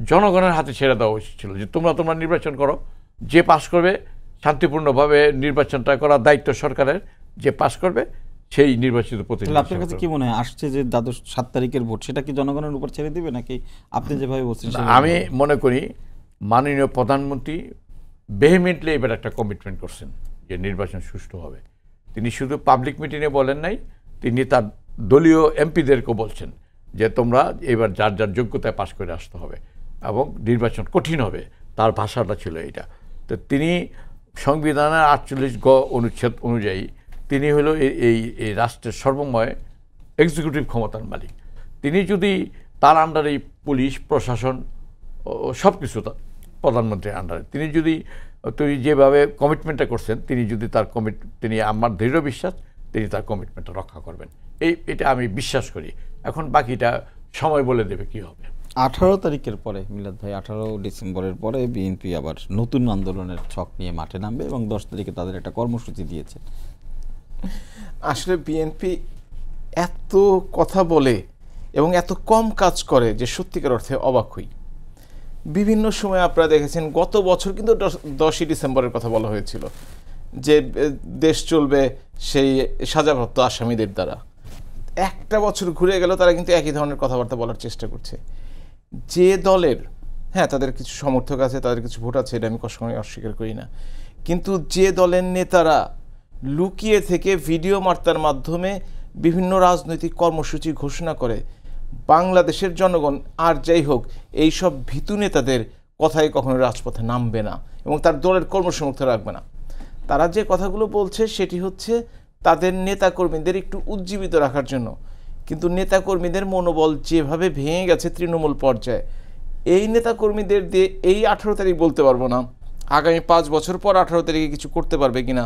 জনগণের হাতে ছেড়ে দেওয়া উচিত ছিল যে তোমরা তোমরা নির্বাচন করো। যে পাশ করবে শান্তিপূর্ণভাবে নির্বাচনটা করার দায়িত্ব সরকারের। যে পাশ করবে সেই নির্বাচিত প্রতিনিধি আপনার কাছে কি মনে হয় আসছে যে দ্বাদশ সাত তারিখের ভোট সেটা কি জনগণের উপর ছেড়ে দিবে নাকি আপনি যেভাবে বলছেন আমি মনে করি মাননীয় প্রধানমন্ত্রী বেহেমেন্টলি এবার একটা কমিটমেন্ট করছেন যে নির্বাচন সুষ্ঠু হবে। তিনি শুধু পাবলিক মিটিংয়ে বলেন নাই, তিনি তার দলীয় এমপিদেরকেও বলছেন যে তোমরা এবার যার যার যোগ্যতায় পাশ করে আসতে হবে এবং নির্বাচন কঠিন হবে, তার ভাষাটা ছিল এইটা। তো তিনি সংবিধানের আটচল্লিশ গ অনুচ্ছেদ অনুযায়ী তিনি হলো এই এই রাষ্ট্রের সর্বময় এক্সিকিউটিভ ক্ষমতার মালিক। তিনি যদি তার আন্ডারে পুলিশ, প্রশাসন সব কিছু প্রধানমন্ত্রীর আন্ডারে। তিনি যদি তিনি যেভাবে কমিটমেন্টটা করছেন তিনি যদি তার কমিট তিনি আমার দৃঢ় বিশ্বাস তিনি তার কমিটমেন্টটা রক্ষা করবেন। এই এটা আমি বিশ্বাস করি। এখন বাকিটা সময় বলে দেবে কি হবে। আঠারো তারিখের পরে মিলাদ ভাই আঠারো ডিসেম্বরের পরে বিএনপি আবার নতুন আন্দোলনের ছক নিয়ে মাঠে নামবে এবং দশ তারিখে তাদের একটা কর্মসূচি দিয়েছে। আসলে বিএনপি এত কথা বলে এবং এত কম কাজ করে যে সত্যিকার অর্থে অবাক হই। বিভিন্ন সময় আপনারা দেখেছেন, গত বছর কিন্তু দশ- দশই ডিসেম্বরের কথা বলা হয়েছিল যে দেশ চলবে সেই সাজাপ্রাপ্ত আসামিদের দ্বারা। একটা বছর ঘুরে গেল, তারা কিন্তু একই ধরনের কথাবার্তা বলার চেষ্টা করছে। যে দলের হ্যাঁ তাদের কিছু সমর্থক আছে, তাদের কিছু ভোট আছে, এটা আমি কখনোই অস্বীকার করি না। কিন্তু যে দলের নেতারা লুকিয়ে থেকে ভিডিও বার্তার মাধ্যমে বিভিন্ন রাজনৈতিক কর্মসূচি ঘোষণা করে বাংলাদেশের জনগণ আর যাই হোক, এই সব ভীতু নেতাদের কথায় কখনো রাজপথে নামবে না এবং তার দলের কর্মসমর্থ রাখবে না। তারা যে কথাগুলো বলছে সেটি হচ্ছে তাদের নেতাকর্মীদের একটু উজ্জীবিত রাখার জন্য। কিন্তু নেতাকর্মীদের মনোবল যেভাবে ভেঙে গেছে তৃণমূল পর্যায়ে, এই নেতাকর্মীদের দিয়ে এই আঠারো তারিখ বলতে পারব না। আগামী পাঁচ বছর পর আঠারো তারিখে কিছু করতে পারবে কিনা,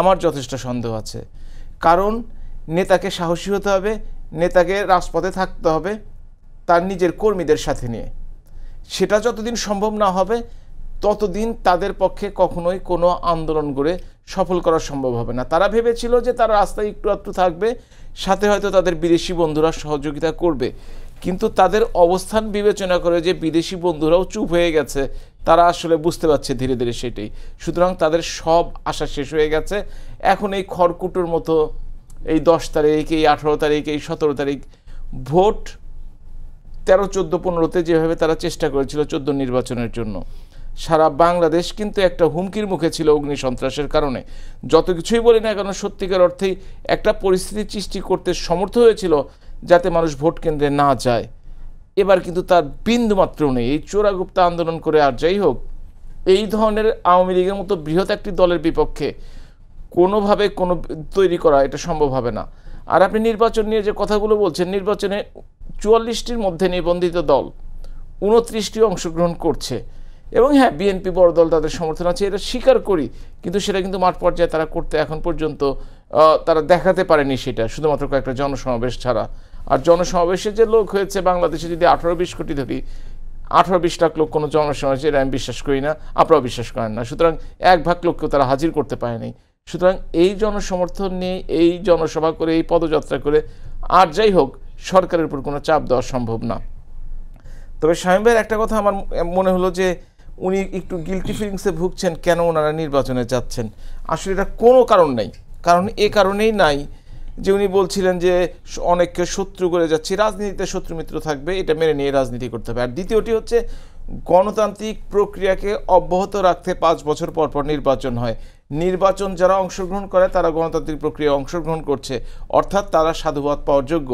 আমার যথেষ্ট সন্দেহ আছে। কারণ নেতাকে সাহসী হতে হবে নেতাকে রাজপথে থাকতে হবে তার নিজের কর্মীদের সাথে নিয়ে। সেটা যতদিন সম্ভব না হবে, ততদিন তাদের পক্ষে কখনোই কোনো আন্দোলন করে সফল করা সম্ভব হবে না। তারা ভেবেছিল যে তারা রাস্তায় একটু একটু থাকবে, সাথে হয়তো তাদের বিদেশি বন্ধুরা সহযোগিতা করবে। কিন্তু তাদের অবস্থান বিবেচনা করে যে বিদেশি বন্ধুরাও চুপ হয়ে গেছে, তারা আসলে বুঝতে পারছে ধীরে ধীরে সেটাই। সুতরাং তাদের সব আশা শেষ হয়ে গেছে। এখন এই খড়কুটোর মতো এই দশ তারিখ, এই আঠারো তারিখ, এই সতেরো তারিখ, ভোট তেরো, চোদ্দ, পনেরোতে যেভাবে তারা চেষ্টা করেছিল চোদ্দ নির্বাচনের জন্য। সারা বাংলাদেশ কিন্তু একটা হুমকির মুখে ছিল অগ্নি সন্ত্রাসের কারণে। যত কিছুই বলি না কেন, সত্যিকার অর্থেই একটা পরিস্থিতি সৃষ্টি করতে সমর্থ হয়েছিল যাতে মানুষ ভোট কেন্দ্রে না যায়। এবার কিন্তু তার বিন্দুমাত্র নেই। এই চোরাগুপ্তা আন্দোলন করে আর যাই হোক, এই ধরনের আওয়ামী লীগের মতো বৃহৎ একটি দলের বিপক্ষে কোনোভাবে কোনো তৈরি করা এটা সম্ভব হবে না। আর আপনি নির্বাচন নিয়ে যে কথাগুলো বলছেন, নির্বাচনে চুয়াল্লিশটির মধ্যে নিবন্ধিত দল উনত্রিশটি অংশগ্রহণ করছে। এবং হ্যাঁ বিএনপি বড় দল তাদের সমর্থন আছে, এটা স্বীকার করি, কিন্তু সেটা কিন্তু মাঠ পর্যায়ে তারা করতে এখন পর্যন্ত তারা দেখাতে পারেনি সেটা, শুধুমাত্র কয়েকটা জনসমাবেশ ছাড়া। আর জনসমাবেশে যে লোক হয়েছে বাংলাদেশে যদি আঠারো বিশ কোটি ধরি আঠারো বিশ লাখ লোক কোনো জনসমাবেশ, এটা আমি বিশ্বাস করি না, আপনারাও বিশ্বাস করেন না। সুতরাং এক ভাগ লোককেও তারা হাজির করতে পারেনি। সুতরাং এই জনসমর্থন নিয়ে, এই জনসভা করে, এই পদযাত্রা করে আর যাই হোক, সরকারের উপর কোনো চাপ দেওয়া সম্ভব না। তবে শামীম ভাইয়ের একটা কথা আমার মনে হলো যে, উনি একটু গিলটি ফিলিংসে ভুগছেন, কেন ওনারা নির্বাচনে যাচ্ছেন? আসলে এটা কোনো কারণ নাই। কারণ এ কারণেই নাই যে উনি বলছিলেন যে, অনেককে শত্রু করে যাচ্ছে, রাজনীতিতে শত্রু মিত্র থাকবে, এটা মেনে নিয়ে রাজনীতি করতে হবে। আর দ্বিতীয়টি হচ্ছে, গণতান্ত্রিক প্রক্রিয়াকে অব্যাহত রাখতে পাঁচ বছর পর পর নির্বাচন হয়। নির্বাচন যারা অংশগ্রহণ করে, তারা গণতান্ত্রিক প্রক্রিয়ায় অংশগ্রহণ করছে। অর্থাৎ তারা সাধুবাদ পাওয়ার যোগ্য।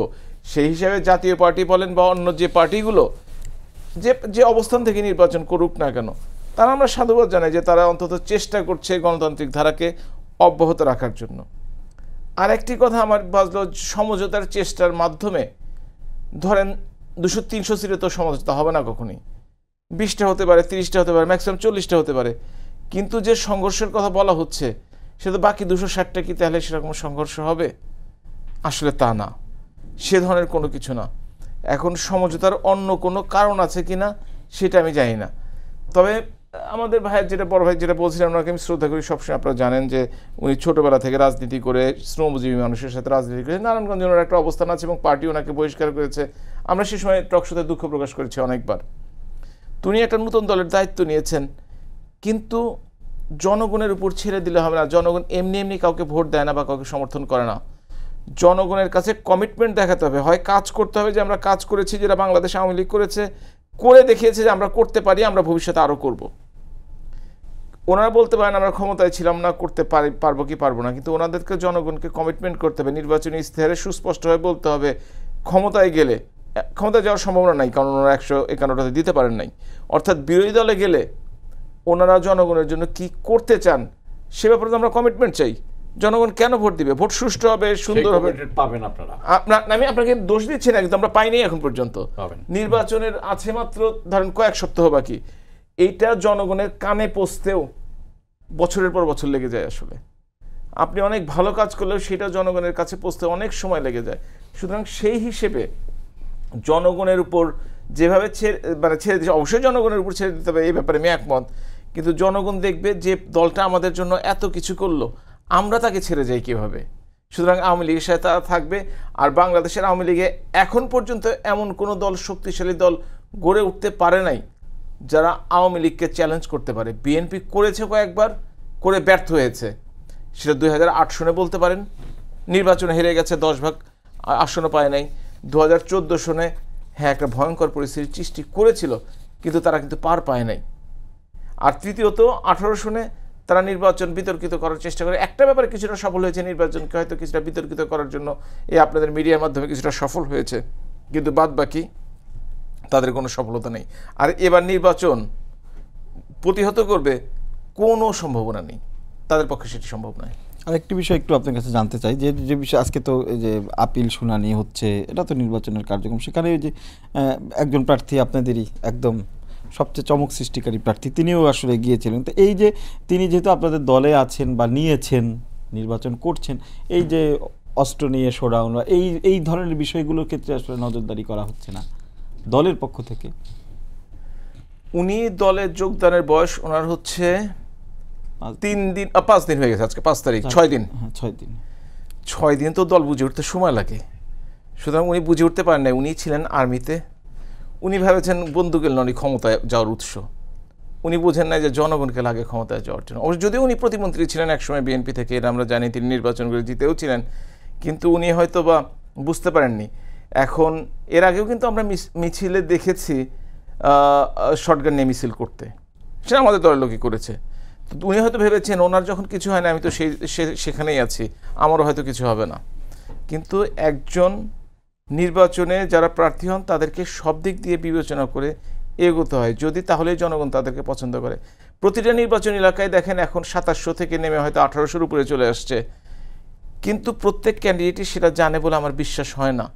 সেই হিসাবে জাতীয় পার্টি বলেন বা অন্য যে পার্টিগুলো, যে যে অবস্থান থেকে নির্বাচন করুক না কেন, তারা আমরা সাধুবাদ জানাই যে তারা অন্তত চেষ্টা করছে গণতান্ত্রিক ধারাকে অব্যাহত রাখার জন্য। আর একটি কথা আমার বাজলো, সমঝোতার চেষ্টার মাধ্যমে, ধরেন দুশো তিনশো সিটে তো সমঝোতা হবে না কখনই। বিশটা হতে পারে, তিরিশটা হতে পারে ম্যাক্সিমাম চল্লিশটা হতে পারে। কিন্তু যে সংঘর্ষের কথা বলা হচ্ছে, সে তো বাকি দুশো ষাটটা কি তাহলে সেরকম সংঘর্ষ হবে? আসলে তা না। সে ধরনের কোনো কিছু না। এখন সমঝোতার অন্য কোনো কারণ আছে কি না, সেটা আমি জানি না। তবে আমাদের ভাইয়ের যেটা, বড় ভাই যেটা বলছিলেন ওনাকে আমি শ্রদ্ধা করি, সবসময় আপনারা জানেন যে উনি ছোটোবেলা থেকে রাজনীতি করে শ্রমজীবী মানুষের সাথে রাজনীতি করে নারায়ণগঞ্জে ওনার একটা অবস্থান আছে এবং পার্টি ওনাকে বহিষ্কার করেছে। আমরা সে সময় টকশোতে দুঃখ প্রকাশ করেছি অনেকবার। তো উনি একটা নতুন দলের দায়িত্ব নিয়েছেন। কিন্তু জনগণের উপর ছেড়ে দিলে হবে না। জনগণ এমনি এমনি কাউকে ভোট দেয় না বা কাউকে সমর্থন করে না। জনগণের কাছে কমিটমেন্ট দেখাতে হবে। হয় কাজ করতে হবে যে, আমরা কাজ করেছি যেটা বাংলাদেশ আওয়ামী লীগ করেছে, করে দেখিয়েছে যে, আমরা করতে পারি, আমরা ভবিষ্যতে আরও করব। ওনারা বলতে পারেন, আমরা ক্ষমতায় ছিলাম না, করতে পারি, পারব কি পারব না। কিন্তু ওনাদেরকে জনগণকে কমিটমেন্ট করতে হবে। নির্বাচনী ইস্তেহারে সুস্পষ্টভাবে বলতে হবে, ক্ষমতায় গেলে, ক্ষমতায় যাওয়ার সম্ভাবনা নাই, কারণ ওনারা একশো একান্নটাতে দিতে পারেন নাই। অর্থাৎ বিরোধী দলে গেলে ওনারা জনগণের জন্য কি করতে চান সে ব্যাপারে তো আমরা কমিটমেন্ট চাই। জনগণ কেন ভোট দিবে? ভোট সুষ্ঠু হবে সুন্দর হবে? পাবেন আপনারা। আপনার আমি আপনাকে দোষ দিচ্ছি না কিন্তু আমরা পাইনি এখন পর্যন্ত। নির্বাচনের আছে মাত্র ধরেন কয়েক সপ্তাহ বাকি। এইটা জনগণের কানে পৌঁছতেও বছরের পর বছর লেগে যায় আসলে। আপনি অনেক ভালো কাজ করলেও সেটা জনগণের কাছে পৌঁছতে অনেক সময় লেগে যায়। সুতরাং সেই হিসেবে জনগণের উপর যেভাবে ছেড়ে মানে ছেড়ে দিচ্ছে অবশ্যই জনগণের উপর ছেড়ে দিতে হবে এই ব্যাপারে আমি একমত। কিন্তু জনগণ দেখবে যে দলটা আমাদের জন্য এত কিছু করল। আমরা তাকে ছেড়ে যাই কীভাবে? সুতরাং আওয়ামী লীগের সাথে তারা থাকবে আর বাংলাদেশের আওয়ামী লীগে এখন পর্যন্ত এমন কোনো দল শক্তিশালী দল গড়ে উঠতে পারে নাই যারা আওয়ামী লীগকে চ্যালেঞ্জ করতে পারে। বিএনপি করেছে কয়েকবার, করে ব্যর্থ হয়েছে। সেটা দুই হাজার আট সনে বলতে পারেন। নির্বাচনে হেরে গেছে দশ ভাগ, আসনও পায় নাই। দু হাজার চোদ্দ সনে হ্যাঁ একটা ভয়ঙ্কর পরিস্থিতির সৃষ্টি করেছিল, কিন্তু তারা কিন্তু পার পায় নাই। আর তৃতীয়ত, আঠারো শুনে তারা নির্বাচন বিতর্কিত করার চেষ্টা করে। একটা ব্যাপারে কিছুটা সফল হয়েছে নির্বাচনকে, হয়তো কিছুটা বিতর্কিত করার জন্য এই আপনাদের মিডিয়ার মাধ্যমে কিছুটা সফল হয়েছে। কিন্তু বাদ বাকি তাদের কোনো সফলতা নেই। আর এবার নির্বাচন প্রতিহত করবে কোনো সম্ভাবনা নেই। তাদের পক্ষে সেটি সম্ভব নয়। আরেকটি বিষয় একটু আপনার কাছে জানতে চাই, যে যে বিষয় আজকে তো এই যে আপিল শুনানি হচ্ছে, এটা তো নির্বাচনের কার্যক্রম। সেখানে যে একজন প্রার্থী আপনাদেরই একদম সবচেয়ে চমক সৃষ্টিকারী প্রার্থী। তিনিও আসলে গিয়েছিলেন। তো এই যে তিনি যেহেতু আপনাদের দলে আছেন বা নিয়েছেন নির্বাচন করছেন এই যে অস্ত্র নিয়ে শোডাউন বা এই এই ধরনের বিষয়গুলোর ক্ষেত্রে আসলে নজরদারি করা হচ্ছে না দলের পক্ষ থেকে? উনি দলে যোগদানের বয়স ওনার হচ্ছে তিন দিন পাঁচ দিন হয়ে গেছে আজকে পাঁচ তারিখ ছয় দিন। হ্যাঁ ছয় দিন। ছয় দিন তো দল বুঝে উঠতে সময় লাগে। সুতরাং উনি বুঝে উঠতে পারেন না উনি ছিলেন আর্মিতে। উনি ভেবেছেন বন্দুকের নয় ক্ষমতায় যাওয়ার উৎস। উনি বুঝেন না যে জনগণকে লাগে ক্ষমতায় যাওয়ার জন্য। অবশ্য যদিও উনি প্রতিমন্ত্রী ছিলেন, একসময় বিএনপি থেকে এটা আমরা জানি তিনি নির্বাচনগুলো জিতেও ছিলেন। কিন্তু উনি হয়তো বা বুঝতে পারেননি। এখন এর আগেও কিন্তু আমরা মিছিলে দেখেছি শর্টগান নিয়ে মিছিল করতে। সেটা আমাদের দলের লোকই করেছে। উনি হয়তো ভেবেছেন ওনার যখন কিছু হয় না, আমি তো সেই সেখানেই আছি। আমারও হয়তো কিছু হবে না। কিন্তু একজন নির্বাচনে যারা প্রার্থী হন, তাদেরকে সব দিক দিয়ে বিবেচনা করে এগোতে হয়। যদি তাহলে জনগণ তাদেরকে পছন্দ করে। প্রতিটা নির্বাচন এলাকায় দেখেন, এখন সাতাশশো থেকে নেমে হয়তো আঠারোশোর উপরে চলে আসছে। কিন্তু প্রত্যেক ক্যান্ডিডেটই সেটা জানে বলে আমার বিশ্বাস হয় না।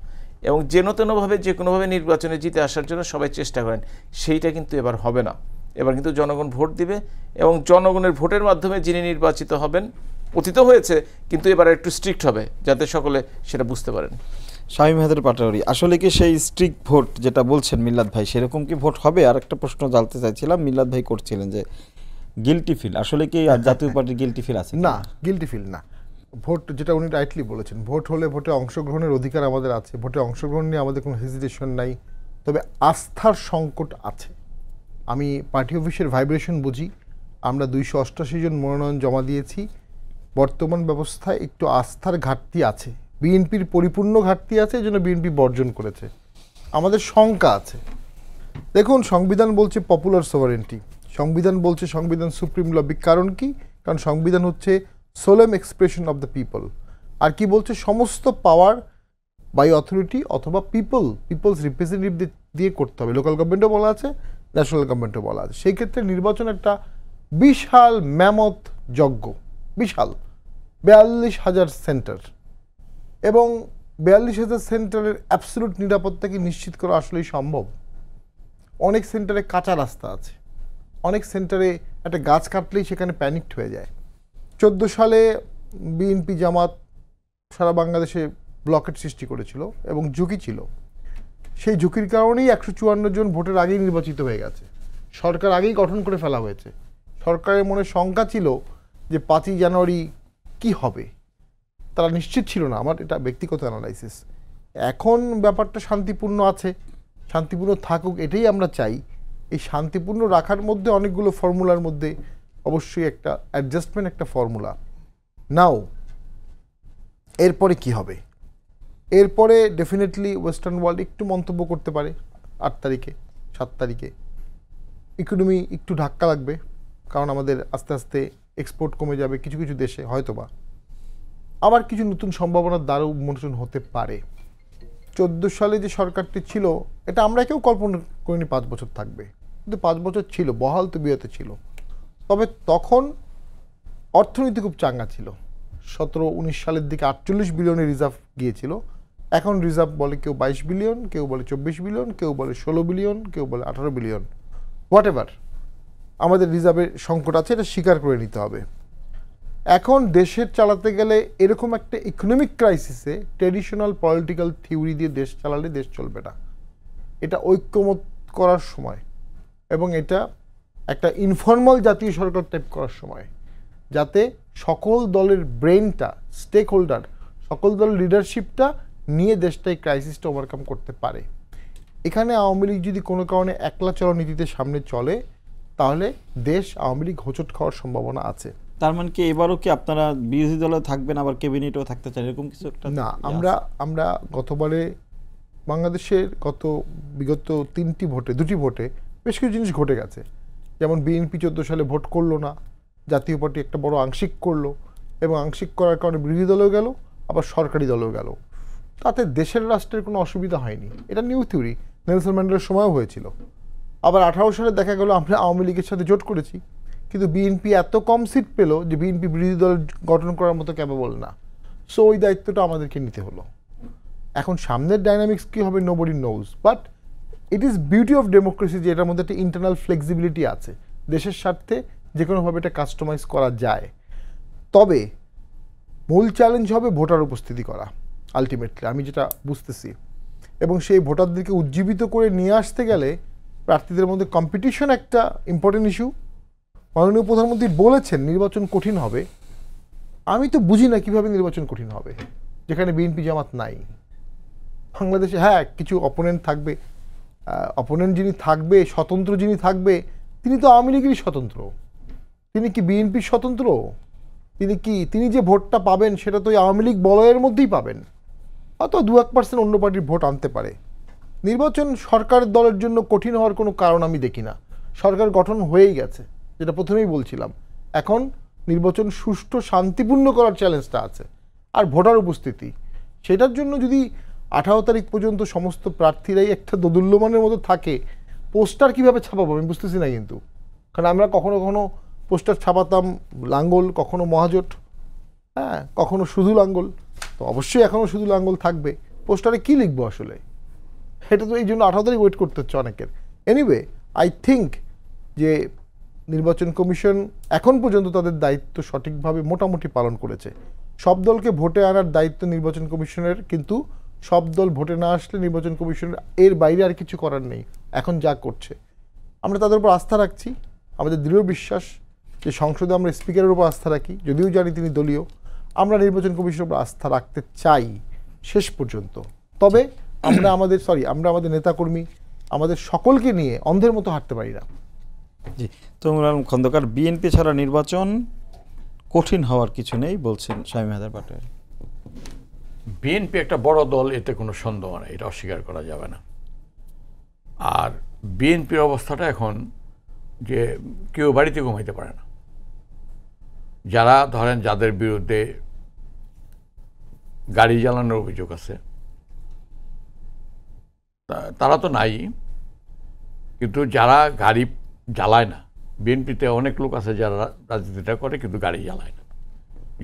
এবং যেন তেনভাবে যে কোনোভাবে নির্বাচনে জিতে আসার জন্য সবাই চেষ্টা করেন, সেইটা কিন্তু এবার হবে না। এবার কিন্তু জনগণ ভোট দিবে এবং জনগণের ভোটের মাধ্যমে যিনি নির্বাচিত হবেন অতীত হয়েছে, কিন্তু এবার একটু স্ট্রিক্ট হবে, যাতে সকলে সেটা বুঝতে পারেন। শামীম হায়দার পাটোয়ারি। আসলে কি সেই স্ট্রিক ভোট যেটা বলছেন মিল্লাদ ভাই, সেরকম কি ভোট হবে? আর একটা প্রশ্ন জানতে চাইছিলাম, মিল্লাদ ভাই করছিলেন যে গিলটি ফিল আসলে কি জাতীয় পার্টির গিলটি ফিল আছে না গিলটি ফিল না। ভোট যেটা উনি রাইটলি বলেছেন ভোট হলে ভোটে অংশগ্রহণের অধিকার আমাদের আছে। ভোটে অংশগ্রহণ নিয়ে আমাদের কোনো হেজিটেশন নাই। তবে আস্থার সংকট আছে। আমি পার্টি অফিসের ভাইব্রেশন বুঝি। আমরা দুইশো অষ্টাশি জন মনোনয়ন জমা দিয়েছি। বর্তমান ব্যবস্থায় একটু আস্থার ঘাটতি আছে। বিএনপির পরিপূর্ণ ঘাটতি আছে এই জন্য বিএনপি বর্জন করেছে। আমাদের শঙ্কা আছে। দেখুন, সংবিধান বলছে পপুলার সোভারেন্টি সংবিধান বলছে সংবিধান সুপ্রিম লবি কারণ কি? কারণ সংবিধান হচ্ছে solemn expression of the people আর কি বলছে? সমস্ত পাওয়ার বাই অথরিটি অথবা পিপল পিপলস রিপ্রেজেন্টেটিভ দিয়ে করতে হবে। লোকাল গভর্নমেন্টও বলা আছে ন্যাশনাল গভর্নমেন্টও বলা আছে। সেই ক্ষেত্রে নির্বাচন একটা বিশাল ম্যামথ যজ্ঞ। বিশাল। বিয়াল্লিশ হাজার সেন্টার। এবং বিয়াল্লিশ হাজার সেন্টারের অ্যাবসলুট নিরাপত্তাকে নিশ্চিত করা আসলেই সম্ভব। অনেক সেন্টারে কাঁচা রাস্তা আছে। অনেক সেন্টারে একটা গাছ কাটলেই সেখানে প্যানিকড হয়ে যায়। চোদ্দ সালে বিএনপি জামাত সারা বাংলাদেশে ব্লকেট সৃষ্টি করেছিল এবং ঝুঁকি ছিল। সেই ঝুঁকির কারণেই একশো চুয়ান্ন জন ভোটের আগেই নির্বাচিত হয়ে গেছে। সরকার আগেই গঠন করে ফেলা হয়েছে। সরকারের মনে শঙ্কা ছিল যে পাঁচই জানুয়ারি কি হবে? তারা নিশ্চিত ছিল না। আমার এটা ব্যক্তিগত অ্যানালাইসিস এখন ব্যাপারটা শান্তিপূর্ণ আছে। শান্তিপূর্ণ থাকুক, এটাই আমরা চাই। এই শান্তিপূর্ণ রাখার মধ্যে অনেকগুলো ফর্মুলার মধ্যে অবশ্যই একটা অ্যাডজাস্টমেন্ট একটা ফর্মুলা নাও এরপরে কি হবে? এরপরে ডেফিনেটলি ওয়েস্টার্ন ওয়ার্ল্ড একটু মন্তব্য করতে পারে, আট তারিখে, সাত তারিখে। ইকোনমি একটু ধাক্কা লাগবে, কারণ আমাদের আস্তে আস্তে এক্সপোর্ট কমে যাবে কিছু কিছু দেশে, হয়তোবা। আবার কিছু নতুন সম্ভাবনার দ্বারা উন্মোচন হতে পারে। চোদ্দ সালে যে সরকারটি ছিল, এটা আমরা কেউ কল্পনা করিনি পাঁচ বছর থাকবে। কিন্তু পাঁচ বছর ছিল, বহাল তবিয়তে ছিল। তবে তখন অর্থনীতি খুব চাঙ্গা ছিল। সতেরো, উনিশ সালের দিকে আটচল্লিশ বিলিয়নের রিজার্ভ গিয়েছিল। এখন রিজার্ভ বলে কেউ বাইশ বিলিয়ন, কেউ বলে চব্বিশ বিলিয়ন, কেউ বলে ষোলো বিলিয়ন, কেউ বলে আঠারো বিলিয়ন। হোয়াট এভার, আমাদের রিজার্ভের সংকট আছে, এটা স্বীকার করে নিতে হবে। এখন দেশের চালাতে গেলে এরকম একটা ইকোনমিক ক্রাইসিসে ট্রেডিশনাল পলিটিক্যাল থিওরি দিয়ে দেশ চালালে দেশ চলবে না। এটা ঐক্যমত করার সময় এবং এটা একটা ইনফর্মাল জাতীয় সরকার টাইপ করার সময়। যাতে সকল দলের ব্রেনটা স্টেক হোল্ডার সকল দলের লিডারশিপটা নিয়ে দেশটা এই ক্রাইসিসটা ওভারকাম করতে পারে। এখানে আওয়ামী লীগ যদি কোনো কারণে একলা চলনীতিতে সামনে চলে, তাহলে দেশ আওয়ামী লীগ হোঁচট খাওয়ার সম্ভাবনা আছে। তার মানে কি এবারও কি আপনারা বিরোধী দলে থাকবেন আবার ক্যাবিনেটেও থাকতে চান? এরকম কিছু একটা না আমরা আমরা গতবারে বাংলাদেশের গত বিগত তিনটি ভোটে দুটি ভোটে বেশ কিছু জিনিস ঘটে গেছে। যেমন বিএনপি চোদ্দ সালে ভোট করল না জাতীয় পার্টি একটা বড় আংশিক করল এবং আংশিক করার কারণে বিরোধী দলেও গেল আবার সরকারি দলেও গেল। তাতে দেশের রাষ্ট্রের কোনো অসুবিধা হয়নি। এটা নিউ থিওরি। নেলসন ম্যান্ডেলের সময়ও হয়েছিল। আবার আঠারো সালে দেখা গেল আমরা আওয়ামী লীগের সাথে জোট করেছি। কিন্তু বিএনপি এত কম সিট পেল যে বিএনপি বিরোধী দল গঠন করার মতো ক্যাপাবল না? সো ওই দায়িত্বটা আমাদেরকে নিতে হলো। এখন সামনের ডাইনামিক্স কী হবে nobody knows but it is beauty of democracy যে এটার মধ্যে একটা ইন্টারনাল ফ্লেক্সিবিলিটি আছে, দেশের স্বার্থে যে কোনোভাবে এটা কাস্টমাইজ করা যায়। তবে মূল চ্যালেঞ্জ হবে ভোটার উপস্থিতি করা আলটিমেটলি আমি যেটা বুঝতেছি। এবং সেই ভোটারদেরকে উজ্জীবিত করে নিয়ে আসতে গেলে প্রার্থীদের মধ্যে কম্পিটিশন একটা ইম্পর্টেন্ট ইস্যু মাননীয় প্রধানমন্ত্রী বলেছেন নির্বাচন কঠিন হবে। আমি তো বুঝি না কীভাবে নির্বাচন কঠিন হবে, যেখানে বিএনপি জামাত নাই। বাংলাদেশে হ্যাঁ কিছু অপোনেন্ট থাকবে। অপোনেন্ট যিনি থাকবে, স্বতন্ত্র যিনি থাকবে, তিনি তো আওয়ামী লীগেরই স্বতন্ত্র। তিনি কি বিএনপির স্বতন্ত্র? তিনি কি, তিনি যে ভোটটা পাবেন, সেটা তো আওয়ামী লীগ বলয়ের মধ্যেই পাবেন। হয়তো দু এক পার্সেন্ট অন্য পার্টির ভোট আনতে পারে। নির্বাচন সরকার দলের জন্য কঠিন হওয়ার কোনো কারণ আমি দেখি না। সরকার গঠন হয়েই গেছে। যেটা প্রথমেই বলছিলাম, এখন নির্বাচন সুষ্ঠু শান্তিপূর্ণ করার চ্যালেঞ্জটা আছে। আর ভোটার উপস্থিতি, সেটার জন্য যদি আঠারো তারিখ পর্যন্ত সমস্ত প্রার্থীরাই একটা দোদুল্যমানের মতো থাকে, পোস্টার কীভাবে ছাপাবো আমি বুঝতেছি না কিন্তু। কারণ আমরা কখনো কখনো পোস্টার ছাপাতাম লাঙ্গল, কখনো মহাজোট হ্যাঁ কখনো শুধু লাঙ্গল। তো অবশ্যই এখনও শুধু লাঙ্গল থাকবে। পোস্টারে কি লিখব আসলে? এটা তো এই জন্য আঠারো তারিখ ওয়েট করতে হচ্ছে অনেকের। এনিওয়ে আই থিঙ্ক যে নির্বাচন কমিশন এখন পর্যন্ত তাদের দায়িত্ব সঠিকভাবে মোটামুটি পালন করেছে। সব দলকে ভোটে আনার দায়িত্ব নির্বাচন কমিশনের, কিন্তু সব দল ভোটে না আসলে নির্বাচন কমিশনের এর বাইরে আর কিছু করার নেই। এখন যা করছে। আমরা তাদের উপর আস্থা রাখছি। আমাদের দৃঢ় বিশ্বাস যে সংসদে আমরা স্পিকারের উপর আস্থা রাখি, যদিও জানি তিনি দলীয়। আমরা নির্বাচন কমিশনের উপর আস্থা রাখতে চাই শেষ পর্যন্ত। তবে আমরা আমাদের সরি আমরা আমাদের নেতাকর্মী, আমাদের সকলকে নিয়ে অন্ধের মতো হাঁটতে পারি না। জি তমুল আলম খন্দকার বিএনপি ছাড়া নির্বাচন কঠিন হওয়ার কিছু নেই, বলছেন স্বামী হায়দার পাটোয়ারি। বিএনপি একটা বড় দল, এতে কোনো সন্দেহ নেই, এটা অস্বীকার করা যাবে না। আর বিএনপির অবস্থাটা এখন যে কেউ বাড়িতে ঘুমাইতে পারে না। যারা ধরেন যাদের বিরুদ্ধে গাড়ি জ্বালানোর অভিযোগ আছে তারা তো নাই। কিন্তু যারা গাড়ি জ্বালায় না। বিএনপিতে অনেক লোক আছে যারা রাজনীতিটা করে কিন্তু গাড়ি জ্বালায় না।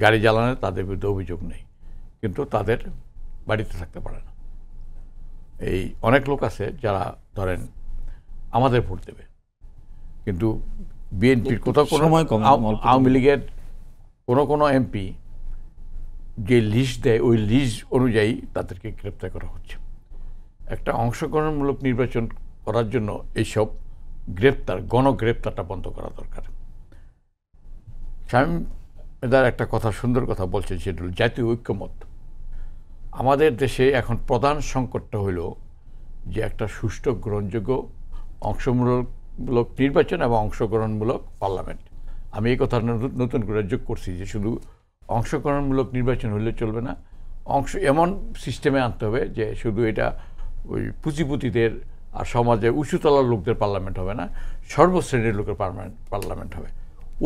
গাড়ি জ্বালানো তাদের বিরুদ্ধে অভিযোগ নেই কিন্তু তাদের বাড়িতে থাকতে পারে না। এই অনেক লোক আছে যারা ধরেন আমাদের ভোট দেবে কিন্তু বিএনপির কোথাও কোনো সময় কম, আওয়ামী লীগের কোনো কোনো এমপি যে লিস্ট দেয় ওই লিস্ট অনুযায়ী তাদেরকে গ্রেপ্তার করা হচ্ছে। একটা অংশগ্রহণমূলক নির্বাচন করার জন্য এইসব গ্রেপ্তার, গণগ্রেপ্তারটা বন্ধ করা দরকার। শামীম এদার একটা কথা, সুন্দর কথা বলছেন সেটা হলো জাতীয় ঐক্যমত। আমাদের দেশে এখন প্রধান সংকটটা হলো যে একটা সুষ্ঠু গ্রহণযোগ্য, অংশমূলক নির্বাচন এবং অংশগ্রহণমূলক পার্লামেন্ট। আমি এই কথা নতুন করে যোগ করছি যে শুধু অংশগ্রহণমূলক নির্বাচন হলে চলবে না, অংশ এমন সিস্টেমে আনতে হবে যে শুধু এটা ওই পুঁজিপুতিদের আর সমাজে উঁচুতলার লোকদের পার্লামেন্ট হবে না সর্বশ্রেণীর লোকের পার্লামেন্ট পার্লামেন্ট হবে।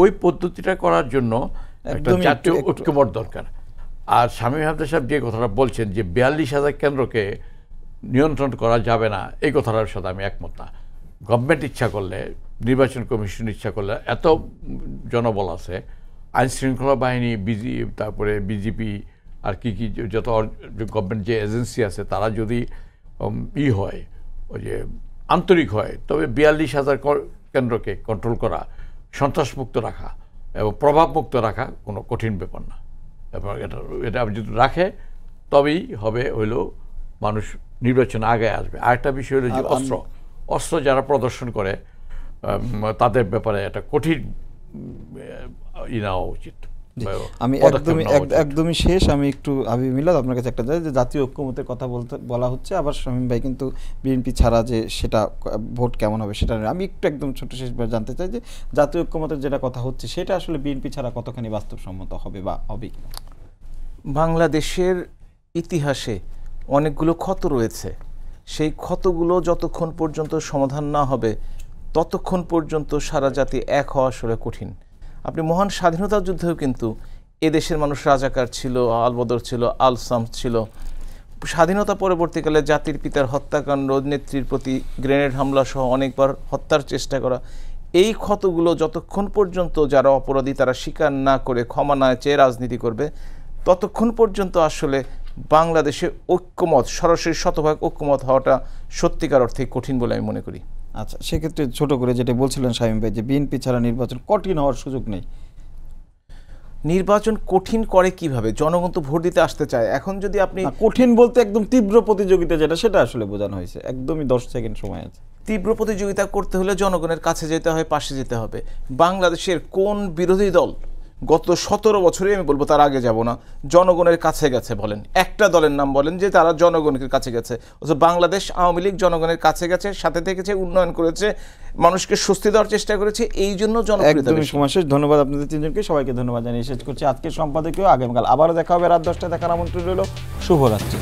ওই পদ্ধতিটা করার জন্য একটা জাতীয় ঐক্যমত দরকার। আর স্বামী হামদা সাহেব যে কথাটা বলছেন যে বিয়াল্লিশ হাজার কেন্দ্রকে নিয়ন্ত্রণ করা যাবে না এই কথাটার সাথে আমি একমত না। গভর্নমেন্ট ইচ্ছা করলে নির্বাচন কমিশন ইচ্ছা করলে এত জনবল আছে আইন শৃঙ্খলা বাহিনী বিজি তারপরে বিজেপি আর কি কি যত গভর্নমেন্ট যে এজেন্সি আছে তারা যদি ই হয় ওই যে আন্তরিক হয় তবে বিয়াল্লিশ হাজার কেন্দ্রকে কন্ট্রোল করা সন্ত্রাসমুক্ত রাখা এবং প্রভাবমুক্ত রাখা কোনো কঠিন ব্যাপার না। এবং এটা এটা যদি রাখে তবেই হবে হইল মানুষ নির্বাচন আগে আসবে। আরেকটা বিষয় হলো যে অস্ত্র। অস্ত্র যারা প্রদর্শন করে তাদের ব্যাপারে একটা কঠিন ই নেওয়া উচিত। আমি একদমই। একদমই শেষ। আমি একটু আবি মিলাদ আপনার কাছে একটা যাই যে জাতীয় ঐক্যমতের কথা বলতে বলা হচ্ছে। আবার শামীম ভাই কিন্তু বিএনপি ছাড়া যে সেটা ভোট কেমন হবে সেটা আমি একটু একদম ছোট শেষবার জানতে চাই যে জাতীয় ঐক্যমতের যেটা কথা হচ্ছে সেটা আসলে বিএনপি ছাড়া কতখানি বাস্তবসম্মত হবে বা হবে কিনা? বাংলাদেশের ইতিহাসে অনেকগুলো ক্ষত রয়েছে। সেই ক্ষতগুলো যতক্ষণ পর্যন্ত সমাধান না হবে ততক্ষণ পর্যন্ত সারা জাতি এক হওয়া আসলে কঠিন। আপনি মহান স্বাধীনতা যুদ্ধেও কিন্তু এদেশের মানুষ রাজাকার ছিল, আলবদর ছিল, আলসাম ছিল। স্বাধীনতা পরবর্তীকালে জাতির পিতার হত্যাকাণ্ড, নেত্রীর প্রতি গ্রেনেড হামলা সহ অনেকবার হত্যার চেষ্টা করা। এই ক্ষতগুলো যতক্ষণ পর্যন্ত যারা অপরাধী তারা স্বীকার না করে, ক্ষমা না চেয়ে রাজনীতি করবে, ততক্ষণ পর্যন্ত আসলে বাংলাদেশে ঐক্যমত, সরাসরি শতভাগ ঐক্যমত হওয়াটা সত্যিকার অর্থে কঠিন বলে আমি মনে করি। আচ্ছা সেক্ষেত্রে ছোট করে যেটা বলছিলেন শামীম ভাই যে বিএনপি ছাড়া নির্বাচন কঠিন হওয়ার সুযোগ নেই। নির্বাচন কঠিন করে কীভাবে? জনগণ তো ভোট দিতে আসতে চায়। এখন যদি আপনি কঠিন বলতে একদম তীব্র প্রতিযোগিতা যেটা সেটা আসলে বোঝানো হয়েছে। একদমই দশ সেকেন্ড সময় আছে। তীব্র প্রতিযোগিতা করতে হলে জনগণের কাছে যেতে হয় পাশে যেতে হবে। বাংলাদেশের কোন বিরোধী দল গত সতেরো বছরে আমি বলব তার আগে যাব না। জনগণের কাছে গেছে বলেন। একটা দলের নাম বলেন যে তারা জনগণের কাছে গেছে। অথচ বাংলাদেশ আওয়ামী লীগ জনগণের কাছে গেছে সাথে থেকেছে উন্নয়ন করেছে মানুষকে স্বস্তি দেওয়ার চেষ্টা করেছে এই জন্য জনপ্রিয়তা ধন্যবাদ আপনাদের তিনজনকে। সবাইকে ধন্যবাদ জানিয়ে শেষ করছি আজকের সম্পাদকীয়। আগামীকাল আবারও দেখা হবে। রাত দশটায় দেখার আমন্ত্রণ রইল। শুভরাত্রি।